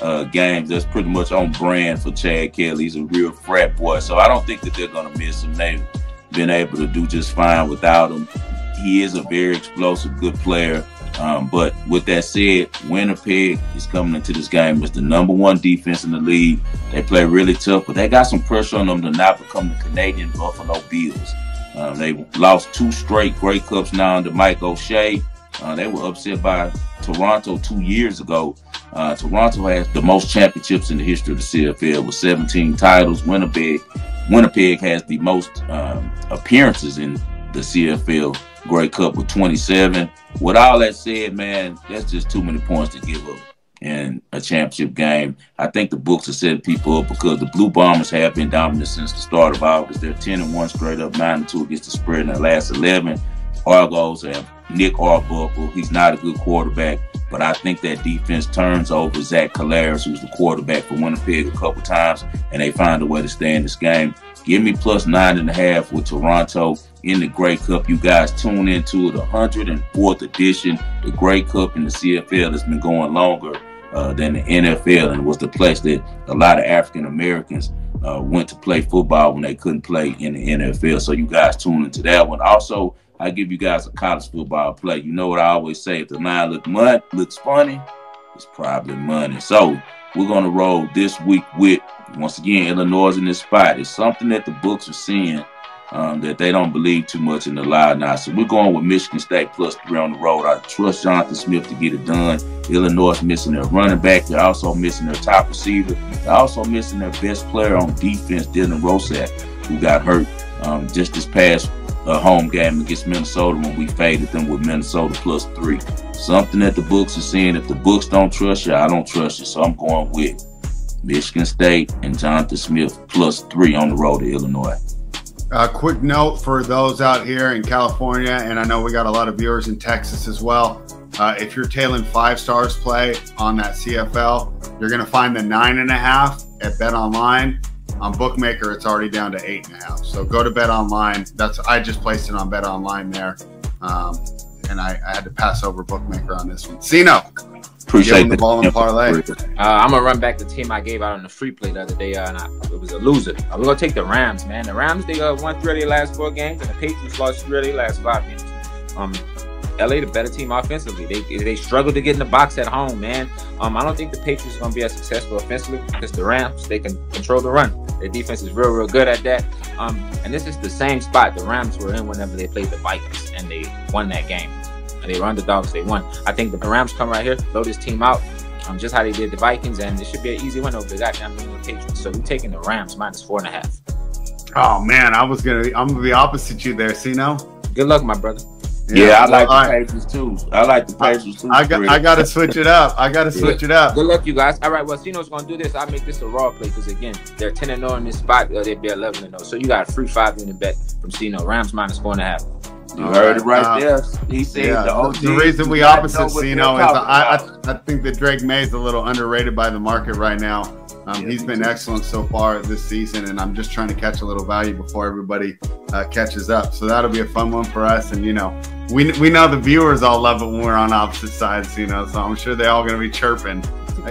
uh, games. That's pretty much on brand for Chad Kelly. He's a real frat boy, so I don't think that they're going to miss him. They've been able to do just fine without him. He is a very explosive, good player. Um, but with that said, Winnipeg is coming into this game as the number one defense in the league. They play really tough, but they got some pressure on them to not become the Canadian Buffalo Bills. Um, they lost two straight Grey Cups now under Mike O'Shea. Uh, they were upset by Toronto two years ago. Uh, Toronto has the most championships in the history of the CFL with 17 titles. Winnipeg, Winnipeg has the most um, appearances in the CFL Grey Cup with 27. With all that said, man, that's just too many points to give up in a championship game. I think the books are setting people up because the Blue Bombers have been dominant since the start of August. They're 10 and 1 straight up, 9 and 2 against the spread in the last 11. Argos have Nick Arbuckle. He's not a good quarterback, but I think that defense turns over Zach Collaros, who's the quarterback for Winnipeg a couple times, and they find a way to stay in this game. Give me plus nine and a half with Toronto in the Grey Cup. You guys tune into the 104th edition. The Grey Cup in the CFL has been going longer uh, than the NFL and was the place that a lot of African Americans uh, went to play football when they couldn't play in the NFL. So you guys tune into that one. Also, I give you guys a college football play. You know what I always say: if the line look mud, looks funny, it's probably money. So we're gonna roll this week with once again, Illinois in this spot. It's something that the books are seeing um, that they don't believe too much in the lie now. So we're going with Michigan State plus three on the road. I trust Jonathan Smith to get it done. Illinois missing their running back. They're also missing their top receiver. They're also missing their best player on defense, Dylan Rosiek, who got hurt um, just this past uh, home game against Minnesota when we faded them with Minnesota plus three. Something that the books are saying. If the books don't trust you, I don't trust you. So I'm going with Michigan State and Jonathan Smith plus three on the road to Illinois. A quick note for those out here in California, and I know we got a lot of viewers in Texas as well. Uh, if you're tailing five stars play on that CFL, you're going to find the nine and a half at Bet Online. On Bookmaker, it's already down to eight and a half. So go to Bet Online. That's I just placed it on Bet Online there, um, and I, I, had to pass over Bookmaker on this one. Cino, Appreciate the ball in parlay. Uh, I'm gonna run back the team I gave out on the free play the other day, uh, and I, it was a loser. I'm gonna take the Rams, man. The Rams they uh, won three of their last four games, and the Patriots lost three of their last five games. Um, LA the better team offensively. They they struggle to get in the box at home, man. Um, I don't think the Patriots are gonna be as successful offensively because the Rams they can control the run. Their defense is real real good at that. Um, and this is the same spot the Rams were in whenever they played the Vikings and they won that game and they were underdogs. They won. I think the Rams come right here, blow this team out, um, just how they did the Vikings, and it should be an easy win over the goddamn New England Patriots. So we're taking the Rams minus four and a half. Oh man, I was gonna, I'm gonna be opposite you there. See now. Good luck, my brother. Yeah, yeah I like the right. Patriots too. I like the Patriots too. I got, I got to switch it up. I got to <laughs> switch it up. Good luck, you guys. All right, well, Cino's gonna do this. I make this a raw play because again, they're ten and zero in this spot. They'd be eleven and zero. So you got a free five unit bet from Cino. Rams minus four and a half. You All heard right. it right uh, there. He said yeah, the, OG, the reason we opposite Cino is I, I, I think that Drake Maye is a little underrated by the market right now. Um, yeah, he's been too. excellent so far this season, and I'm just trying to catch a little value before everybody uh, catches up. So that'll be a fun one for us. And you know, we we know the viewers all love it when we're on opposite sides. You know, so I'm sure they're all going to be chirping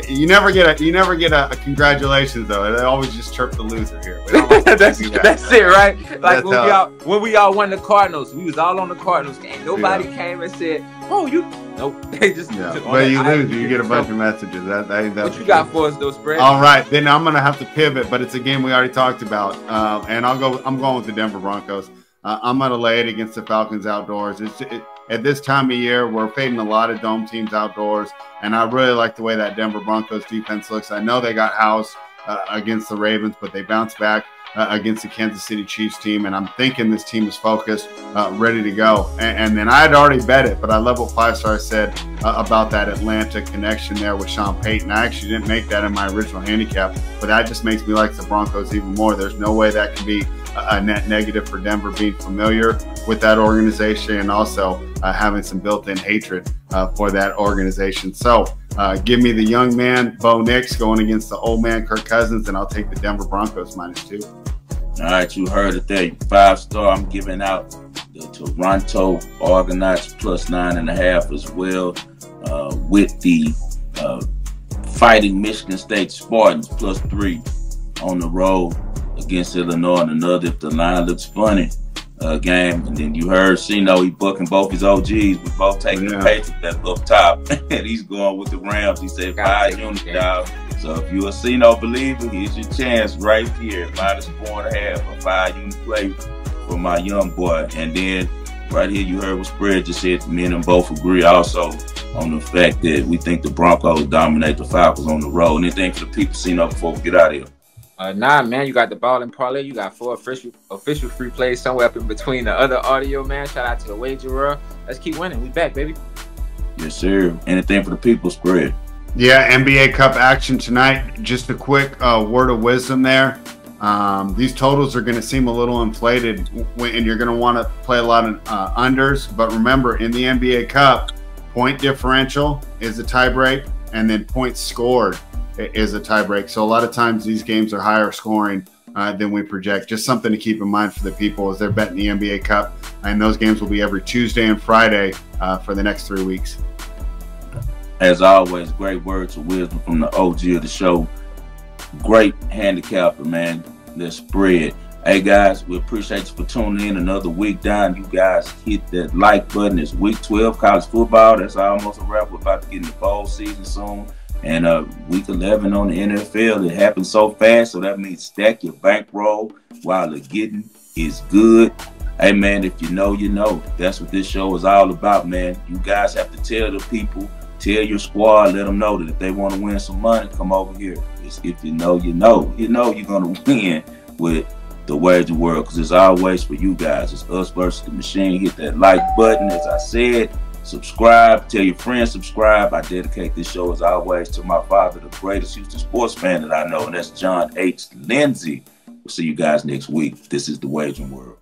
you never get a you never get a, a congratulations though. They always just chirp the loser here. Like <laughs> that's that. that's it, right? Like when we all when we all won the Cardinals, we was all on the Cardinals game. Nobody yeah. came and said, "Oh, you." Nope. <laughs> They just. Yeah. But you lose, you get a bunch of messages. That, that, that what you got for us, though, spread? All right, then I'm gonna have to pivot, but it's a game we already talked about, uh, and I'll go. I'm going with the Denver Broncos. Uh, I'm gonna lay it against the Falcons outdoors. It's it, at this time of year, we're fading a lot of dome teams outdoors, and I really like the way that Denver Broncos defense looks. I know they got housed uh, against the Ravens, but they bounced back uh, against the Kansas City Chiefs team, and I'm thinking this team is focused, uh, ready to go. And, and, then I had already bet it, but I love what Five Star said uh, about that Atlanta connection there with Sean Payton. I actually didn't make that in my original handicap, but that just makes me like the Broncos even more. There's no way that can be a net negative for Denver being familiar with that organization and also uh, having some built-in hatred uh, for that organization. So uh, give me the young man Bo Nix going against the old man Kirk Cousins, and I'll take the Denver Broncos minus two. All right, you heard it there. Five star. I'm giving out the Toronto Argonauts plus nine and a half as well, uh, with the uh, Fighting Michigan State Spartans plus three on the road against Illinois and another if the line looks funny uh, game. And then you heard Cino, he booking both his OGs. We both taking yeah. the Patriots that up top. <laughs> and he's going with the Rams. He said five units down. So if you're a Cino believer, here's your chance right here. Minus four and a half, a five unit play for my young boy. And then right here you heard what spread just said. Me and them both agree also on the fact that we think the Broncos dominate the Falcons on the road. Anything for the people Cino before we get out of here? Uh, nah, man, you got the ball and parlay. You got four official official free plays somewhere up in between the other audio, man. Shout out to the wagerer. Let's keep winning. We back, baby. Yes, sir. Anything for the people spread. Yeah, NBA Cup action tonight. Just a quick uh, word of wisdom there. Um, these totals are going to seem a little inflated, and you're going to want to play a lot of uh, unders. But remember, in the NBA Cup, point differential is a tiebreak, and then points scored is a tiebreak. So a lot of times these games are higher scoring uh, than we project. Just something to keep in mind for the people as they're betting the NBA Cup. And those games will be every Tuesday and Friday uh, for the next three weeks. As always, great words of wisdom from the OG of the show. Great handicapper, man. The spread. Hey guys, we appreciate you for tuning in another week down. You guys hit that like button. It's week 12 college football. That's almost a wrap. We're about to get in the bowl season soon. And uh, week 11 on the NFL, it happened so fast. So that means stack your bankroll while the getting is good. Hey, man, if you know, you know. That's what this show is all about, man. You guys have to tell the people, tell your squad, let them know that if they want to win some money, come over here. It's, if you know, you know. You know you're going <laughs> to win with the Wager World because it's always for you guys. It's us versus the machine. Hit that like button, as I said. Subscribe. Tell your friends subscribe. I dedicate this show as always to my father, the greatest Houston sports fan that I know, and that's John H. Lindsay. We'll see you guys next week. This is the Wagering World.